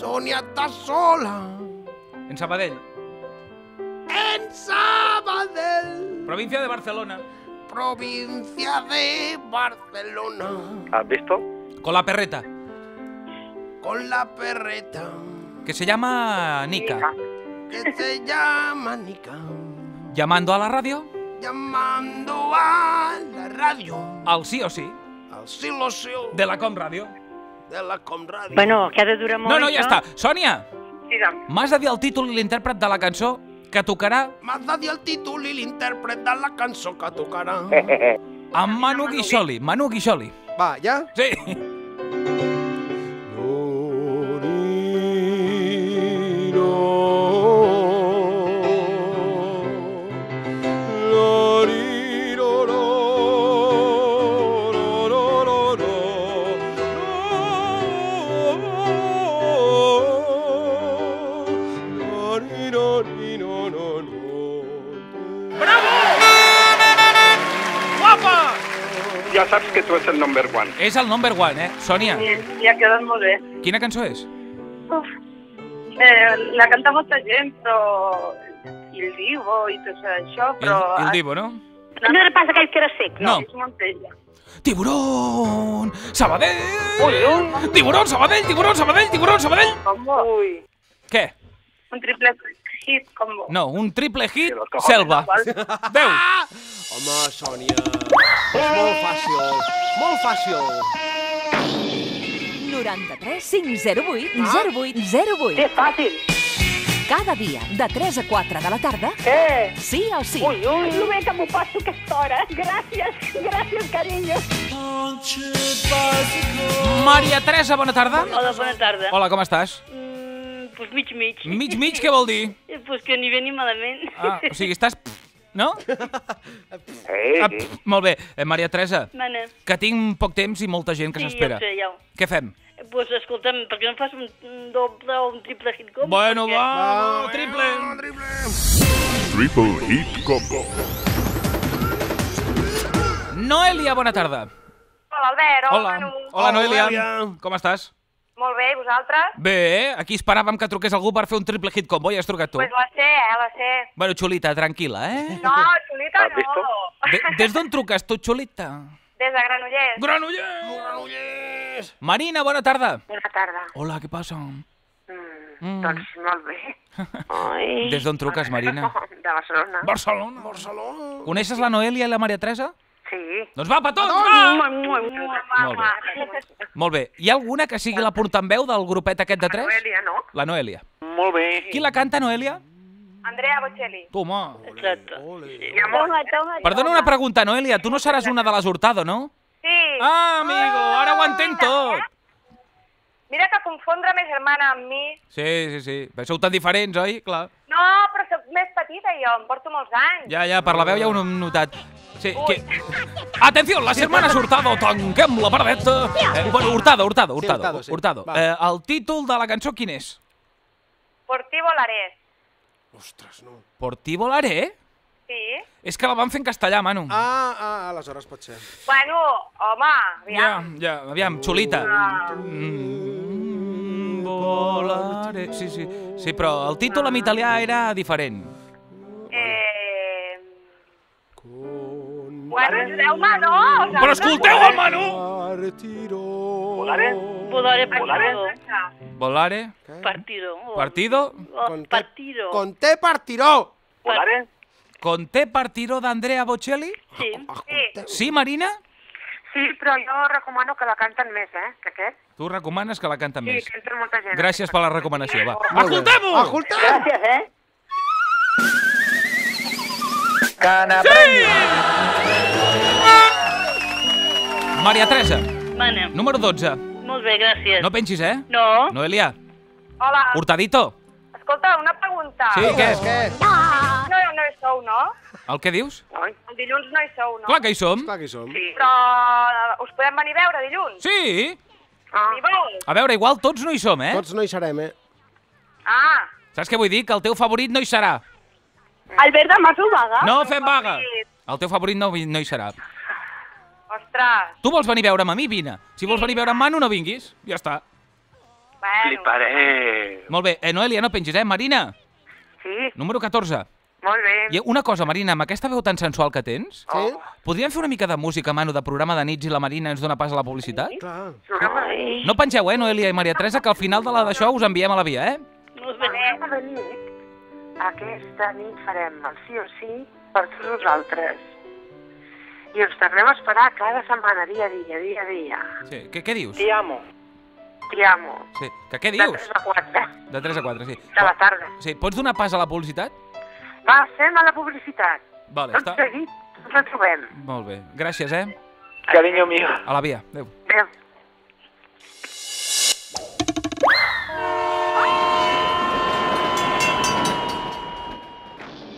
Sonia está sola En Sabadell. en Sabadell, Província de Barcelona. Provincia de Barcelona, ¿Has visto? Con la perreta, con la perreta que se llama Nika. que se llama Nica, Llamando a la radio llamando a la radio, al sí o sí al silencio de la Com Ràdio. de la Comradio. Bueno, que ha de durar molt, No, no, ja això. està. Sònia, Digue'm. m'has de dir el títol i l'intèrpret de la cançó que tocarà M'has de dir el títol i l'intèrpret de la cançó que tocarà. amb Manu Guixoli. Manu Guixoli. Va, ja? Sí. Number one. És el number one, eh? Sònia, Sí, sí, ha quedat molt bé. quina cançó és? Uf. Eh, la canta molta gent, però... I el Divo i tot això, El, però... el Divo, no? No era pas aquell que era sec, No. És Montella. Tiburón! Sabadell! Ui, ui. Tiburón, Sabadell, tiburón, Sabadell, tiburón, Sabadell! Combo. Ui. Què? Un triple hit combo. No, un triple hit, selva. Veu! Home, Sònia, és molt fàcil, molt fàcil. 93 508 08 08. És fàcil. Cada dia, de 3 a 4 de la tarda, Què? sí o sí. Ui, ui. Lo bé que m'ho passo aquesta hora. Gràcies, gràcies, carinyo. Maria Teresa, bona tarda. Hola, bona tarda. Hola, com estàs? Mm, pues mig, mig. Mig, mig, què vol dir? Eh, Pues que ni bé ni malament. Ah, o sigui, estàs... No? Sí, Ah, pf, molt bé. Eh, Maria Teresa, Mana. que tinc poc temps i molta gent que Sí, s'espera. ja ho sé, ja ho. Què fem? Pues escolta'm, per què no fas un, doble o un triple hit combo? Bueno, Perquè- va, triple. Triple Hit Combo. Noelia, bona tarda. Hola, Albert. Hola. Hola, Noelia. Com estàs? Molt bé, i vosaltres? Bé, aquí esperàvem que truqués algú per fer un triple hit combo i has trucat tu. Pues la sé, eh, la sé. Bueno, xulita, tranquil·la, eh? No, Xulita, Has visto? no. De, des d'on truques tu, xulita? Des de Granollers. Granollers! Marina, bona tarda. Bona tarda. Hola, què passa? Mm. Doncs molt bé. Ai. Des d'on truques, Marina? De Barcelona. Barcelona. Barcelona. Coneixes la Noelia i la Maria Teresa? Sí. Doncs va, petons! Va! Molt bé. Molt bé. Hi ha alguna que sigui la portaveu del grupet aquest de tres? Noelia, no? La Noelia. Molt bé. Qui la canta, Noelia? Andrea Bocelli. Toma. Exacte. Toma, toma, Perdona una pregunta, Noelia. Tu no seràs una de les Hurtado, no? Sí. Ah, amigo, ara ho entenc tot. Mira que confondre ma germana amb mi... Sí, sí, sí. Però sou tan diferents, oi? Clar. No, però soc més petita jo, em porto molts anys. Ja, ja, per la veu ja ho hem notat. Sí, que... Atenció, las hermanas Hurtado, tanquem la paradeta. Eh, bueno, Hurtado, Hurtado, Sí, Hurtado. Hurtado, sí. Hurtado. Eh, el títol de la cançó quin és? Por ti volaré. Ostres, no. Por ti volaré? Sí. És que la van fer en castellà, Manu. Ah, ah, aleshores pot ser. Bueno, home, Ja, aviam. ja, aviam, xulita. Ah. Mm, volare... Sí, sí, sí, però el títol en italià era diferent. Bueno, ajudeu-me, no? Però escolteu el Manu! Volare? Volare Volare? Volare? Partido. Partido? Oh, partido. Con té partiró! Volare? Con te partiro d'Andrea Bocelli? Sí. Sí, Sí, Marina? sí, però jo recomano que la canten més, eh, que aquest. Tu recomanes que la canten Sí, més. que entra molta gent. Gràcies per la recomanació, va. Escoltem-ho! Escoltem! Gràcies, eh? Cana prengui. Maria Teresa, Mana, número 12. molt bé, gràcies. No pensis, eh? No. Noelia, Hola, Hurtadito. escolta, una pregunta. Sí, què? Què? No, no hi sou, no? El que dius? El dilluns no hi sou, no? Clar que hi som. Clar que hi som. Sí. Però eh, us podem venir a veure dilluns? Sí. Ah. A veure, igual tots no hi som, eh? Tots no hi serem, eh? Ah, Saps què vull dir? Que el teu favorit no hi serà. Albert, demà feu vaga? No fem vaga. El teu favorit no, no hi serà. ostres, Tu vols venir a veure'm a mi? Vine. Si vols venir a veure en Manu, no vinguis. Ja està. bueno. Fliparé. Molt bé. Eh, Noelia, no pengis, eh? Marina, Sí, número 14. molt bé. I una cosa, Marina, amb aquesta veu tan sensual que tens, Sí? podríem fer una mica de música, Manu, de programa de nits i la Marina ens dona pas a la publicitat? Clar. Ai. No pengeu, eh, Noelia i Maria Teresa, que al final de la d'això us enviem a la via, eh? Molt bé. Aquesta nit farem el sí o sí per tots nosaltres. I us tornem a esperar cada setmana, dia a dia, dia a dia. Sí. Què, què dius? Ti amo. T'hi amo. Sí. Que què De dius? 3 a 4 De 3 a 4, sí. de la tarda. Sí, pots donar pas a la publicitat? Passem a la publicitat. Vale, Tot està... seguit ens en trobem. Molt bé. Gràcies, eh? Cariño mío. A la via. Adéu. Adéu.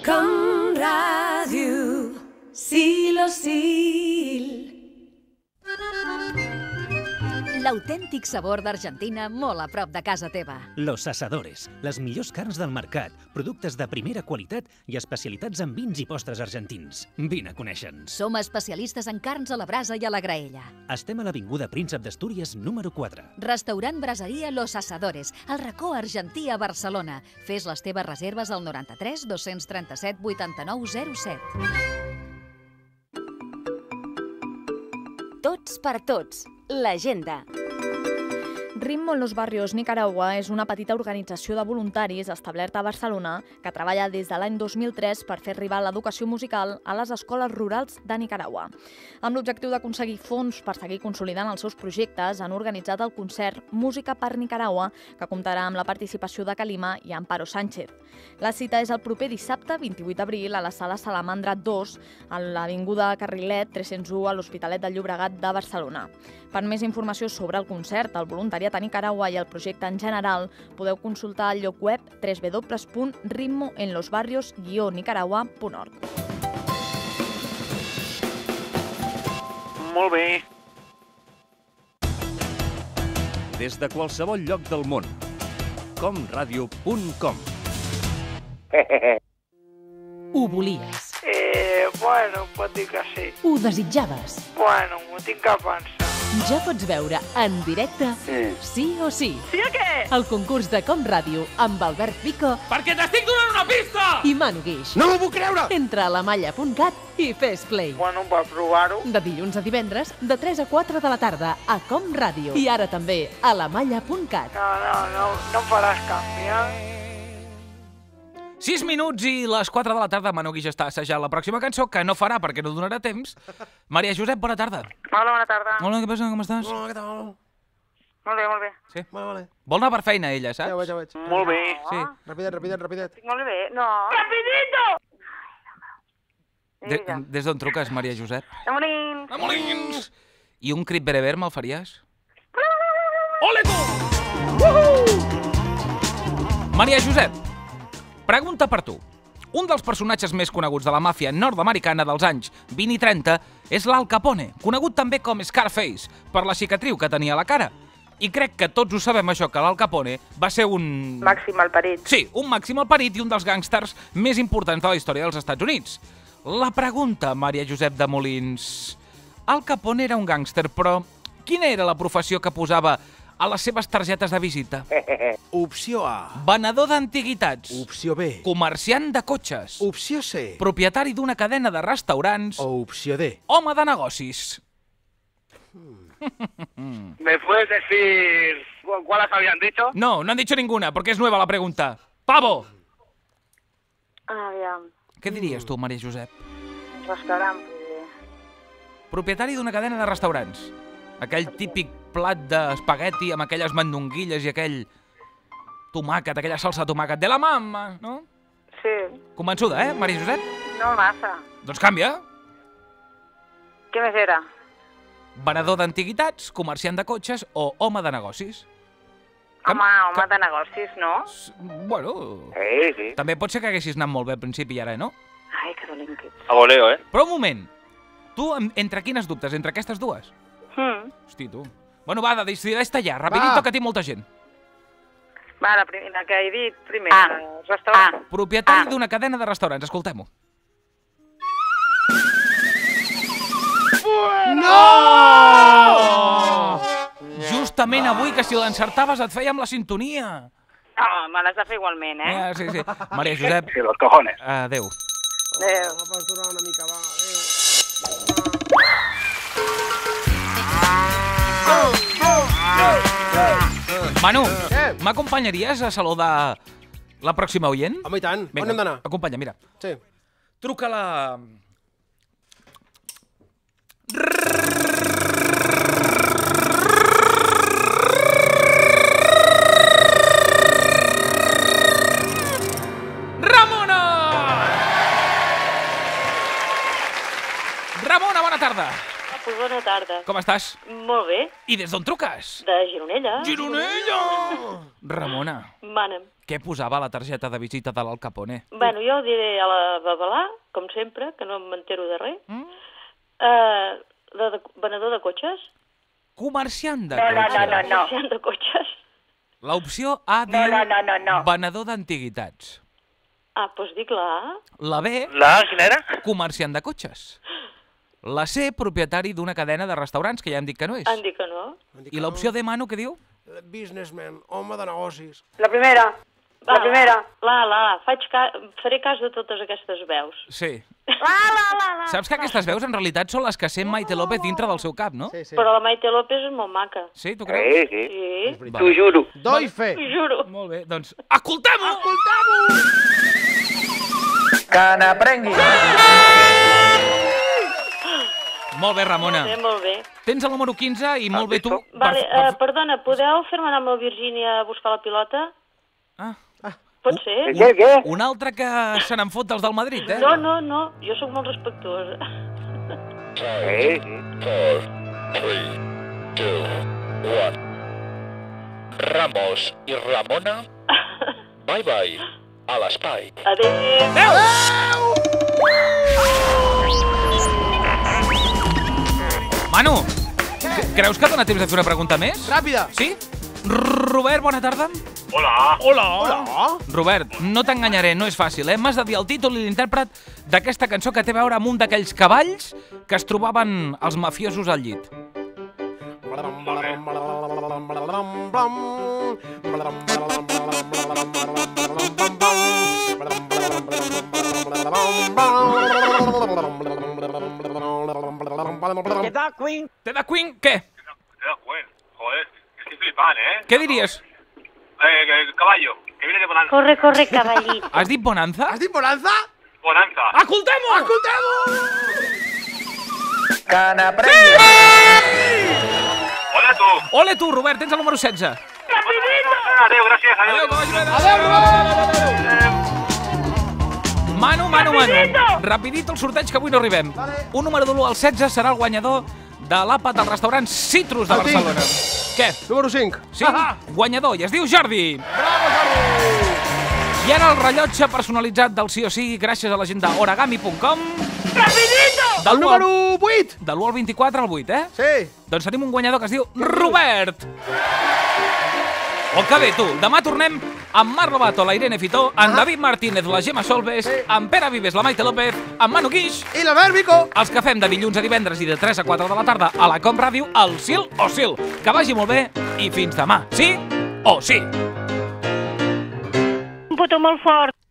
Com ràdio, sil o sil. L'autèntic sabor d'Argentina molt a prop de casa teva. Los Asadores, les millors carns del mercat, productes de primera qualitat i especialitats en vins i postres argentins. Vine a conèixer-nos. Som especialistes en carns a la brasa i a la graella. Estem a l'Avinguda Príncep d'Astúries, número 4. Restaurant Braseria Los Asadores, al racó argentí a Barcelona. Fes les teves reserves al 93 237 89 Tots per tots. L'agenda. Ritmo en los Barrios Nicaragua és una petita organització de voluntaris establerta a Barcelona que treballa des de l'any 2003 per fer arribar l'educació musical a les escoles rurals de Nicaragua. Amb l'objectiu d'aconseguir fons per seguir consolidant els seus projectes, han organitzat el concert Música per Nicaragua, que comptarà amb la participació de Calima i Amparo Sánchez. La cita és el proper dissabte, 28 d'abril, a la sala Salamandra 2, a l'Avinguda Carrilet 301 a l'Hospitalet de Llobregat de Barcelona. Per més informació sobre el concert, el voluntariat a Nicaragua i el projecte en general, podeu consultar el lloc web www.ritmoenlosbarrios-nicaragua.org. Molt bé. Des de qualsevol lloc del món. comradio.com Ho volies. Eh, bueno, pot dir que sí. Ho desitjaves. Bueno, m'ho tinc que pensar. Ja pots veure en directe Sí. Sí o Sí. Sí o què? El concurs de Com Ràdio amb Albert Pico Perquè t'estic donant una pista! i Manu Guix. No m'ho puc creure! Entra a la malla.cat i fes play. Bueno, per provar-ho. De dilluns a divendres, de 3 a 4 de la tarda, a Com Ràdio. I ara també a la malla.cat. No, no, no, no em faràs canviar. 6 minuts i les 4 de la tarda Manu Guix està assajant la pròxima cançó, que no farà perquè no donarà temps. Maria Josep, bona tarda. Hola, bona tarda. Hola, què passa? Com estàs? Hola, què tal? Molt bé, molt bé. Sí? Vale, vale. Vol anar per feina, ella, saps? Ja ho veig, ja ho veig. Molt bé. Sí. Rapidet, rapidet, rapidet. Molt bé, no. Rapidito! De, des d'on truques, Maria Josep? De Molins. De Molins! I un crit bereber me'l faries? Ole tu! Maria Josep, pregunta per tu. Un dels personatges més coneguts de la màfia nord-americana dels anys 20 i 30 és l'Al Capone, conegut també com Scarface, per la cicatriu que tenia a la cara. I crec que tots ho sabem això, que l'Al Capone va ser un... Màxim al parit. Sí, un màxim al parit i un dels gàngsters més importants de la història dels Estats Units. La pregunta, Maria Josep de Molins. Al Capone era un gàngster, però quina era la professió que posava a les seves targetes de visita? Opció A. Venedor d'antiguitats. Opció B. Comerciant de cotxes. Opció C. Propietari d'una cadena de restaurants. O opció D. Home de negocis. ¿Me puedes decir cu- cuáles habían dicho? No, no han dicho ninguna, porque es nueva la pregunta. Pavo! Aviam, Què diries tu, Maria Josep? restaurant. Propietari d'una cadena de restaurants. Aquell típic plat d'espagueti amb aquelles mandonguilles i aquell tomàquet, aquella salsa de tomàquet de la mamma, no? Sí, Convençuda, eh, Maria Josep? no massa. Doncs canvia. Què més era? Venedor d'antiguitats, comerciant de cotxes o home de negocis. Home, home de negocis, no? Bueno, Sí, sí. també pot ser que haguessis anat molt bé al principi i ara no. Ai, que dolent que ets. A voleo, ¿eh? Però un moment. Tu, en- entre quines dubtes? Entre aquestes dues? Mm. Hosti, tu. Bueno, va, decideix-te ja. Rapidito, Va. que tinc molta gent. Va, la, la que he dit primer. Ah. Restaurant. Ah. Propietari d'una cadena de restaurants. Escoltem-ho. No! Justament avui, que si l'encertaves et fèiem la sintonia. Ah, me l'has de fer igualment, eh? Ah, sí, sí. Maria Josep. Sí, los cojones. Adéu. Adéu. Va pasturar una mica, va. Manu, m'acompanyaries a saludar la pròxima oient? Home, i tant. On hem d'anar? Acompanya, mira. Sí. Truca la... Ramona! Ramona, bona tarda. Pues bona tarda. Com estàs? Bé. I des d'on truques? De Gironella. Gironella! Ramona, Mana'm. què posava a la targeta de visita de l'Al Capone? Bueno, jo diré a la Babalà, com sempre, que no m'entero de res. Mm? Uh, de, de, venedor de cotxes. Comerciant de No, no, cotxes. no, no, no. Comerciant de cotxes. L'opció A No, diu no, no, no, no. venedor d'antiguitats. Ah, doncs dic la A. La B, La A, quina era? comerciant de cotxes. La C, propietari d'una cadena de restaurants, que ja hem dit que no és. Em dic que no. I l'opció D, Manu, què diu? Businessman, home de negocis. La primera. Va, La primera. La, la, la. Faig ca... Faré cas de totes aquestes veus. Sí. La, la, la, la. Saps que aquestes veus en realitat són les que sent Maite López dintre del seu cap, no? Sí, sí. Però la Maite López és molt maca. Sí, tu creus? Sí, sí. Sí. T'ho juro. Doy fe. T'ho juro. Molt bé, doncs escoltem-ho! Que n'aprengui. Molt bé, Ramona. Molt bé, molt bé. Tens el número 15 i molt bé tu. Vale, per- uh, perdona, podeu fer-me anar amb el Virgínia a buscar la pilota? Ah. Pot ser? Un altre que se n'en fot dels del Madrid, eh? No, no, no, jo sóc molt respectuosa. Sí, sí. Four, three, two, one. Ramos i Ramona, bye bye, a l'espai. Adéu. Manu, creus que dona temps de fer una pregunta més? Ràpida. Sí? Robert, bona tarda. Hola. Hola. Hola. Robert, no t'enganyaré, no és fàcil, eh? M'has de dir el títol i l'intèrpret d'aquesta cançó que té a veure amb un d'aquells cavalls que es trobaven els mafiosos al llit. Te da Queen. Te da Queen, què? Te da Queen. Joder, estoy ¿eh? Què diries? Eh, que- caballo, que viene de Bonanza. Corre, corre, caballito. Has dit Bonanza? Has dit Bonanza? Bonanza. Escoltem-ho! Escoltem-ho! Que n'aprengui. Hola, tú. Ole tu, Robert, tens el número 16. Adeu, gràcies. Adeu. Manu, Manu, Manu. Rapidito el sorteig que avui no arribem. Un número de l'1 al 16 serà el guanyador de l'àpat del restaurant Citrus de El tinc. Barcelona. Què? Número 5. Sí? Guanyador, i es diu Jordi. Bravo, Jordi! I ara el rellotge personalitzat del sí o sí gràcies a la gent d'origami.com. Rapidito! El número 8. De l'1 al 24 al 8, eh? Sí. Doncs tenim un guanyador que es diu Robert. O que bé, tu. Demà tornem amb Marc Lobato, la Irene Fitó, en David Martínez, la Gemma Solves, en Pere Vives, la Maite López, en Manu Guix... I l'Albert Vico. Els que fem de dilluns a divendres i de 3 a 4 de la tarda a la Com Ràdio, al Sil o Sil. Que vagi molt bé i fins demà. Sí o sí? Un petó molt fort.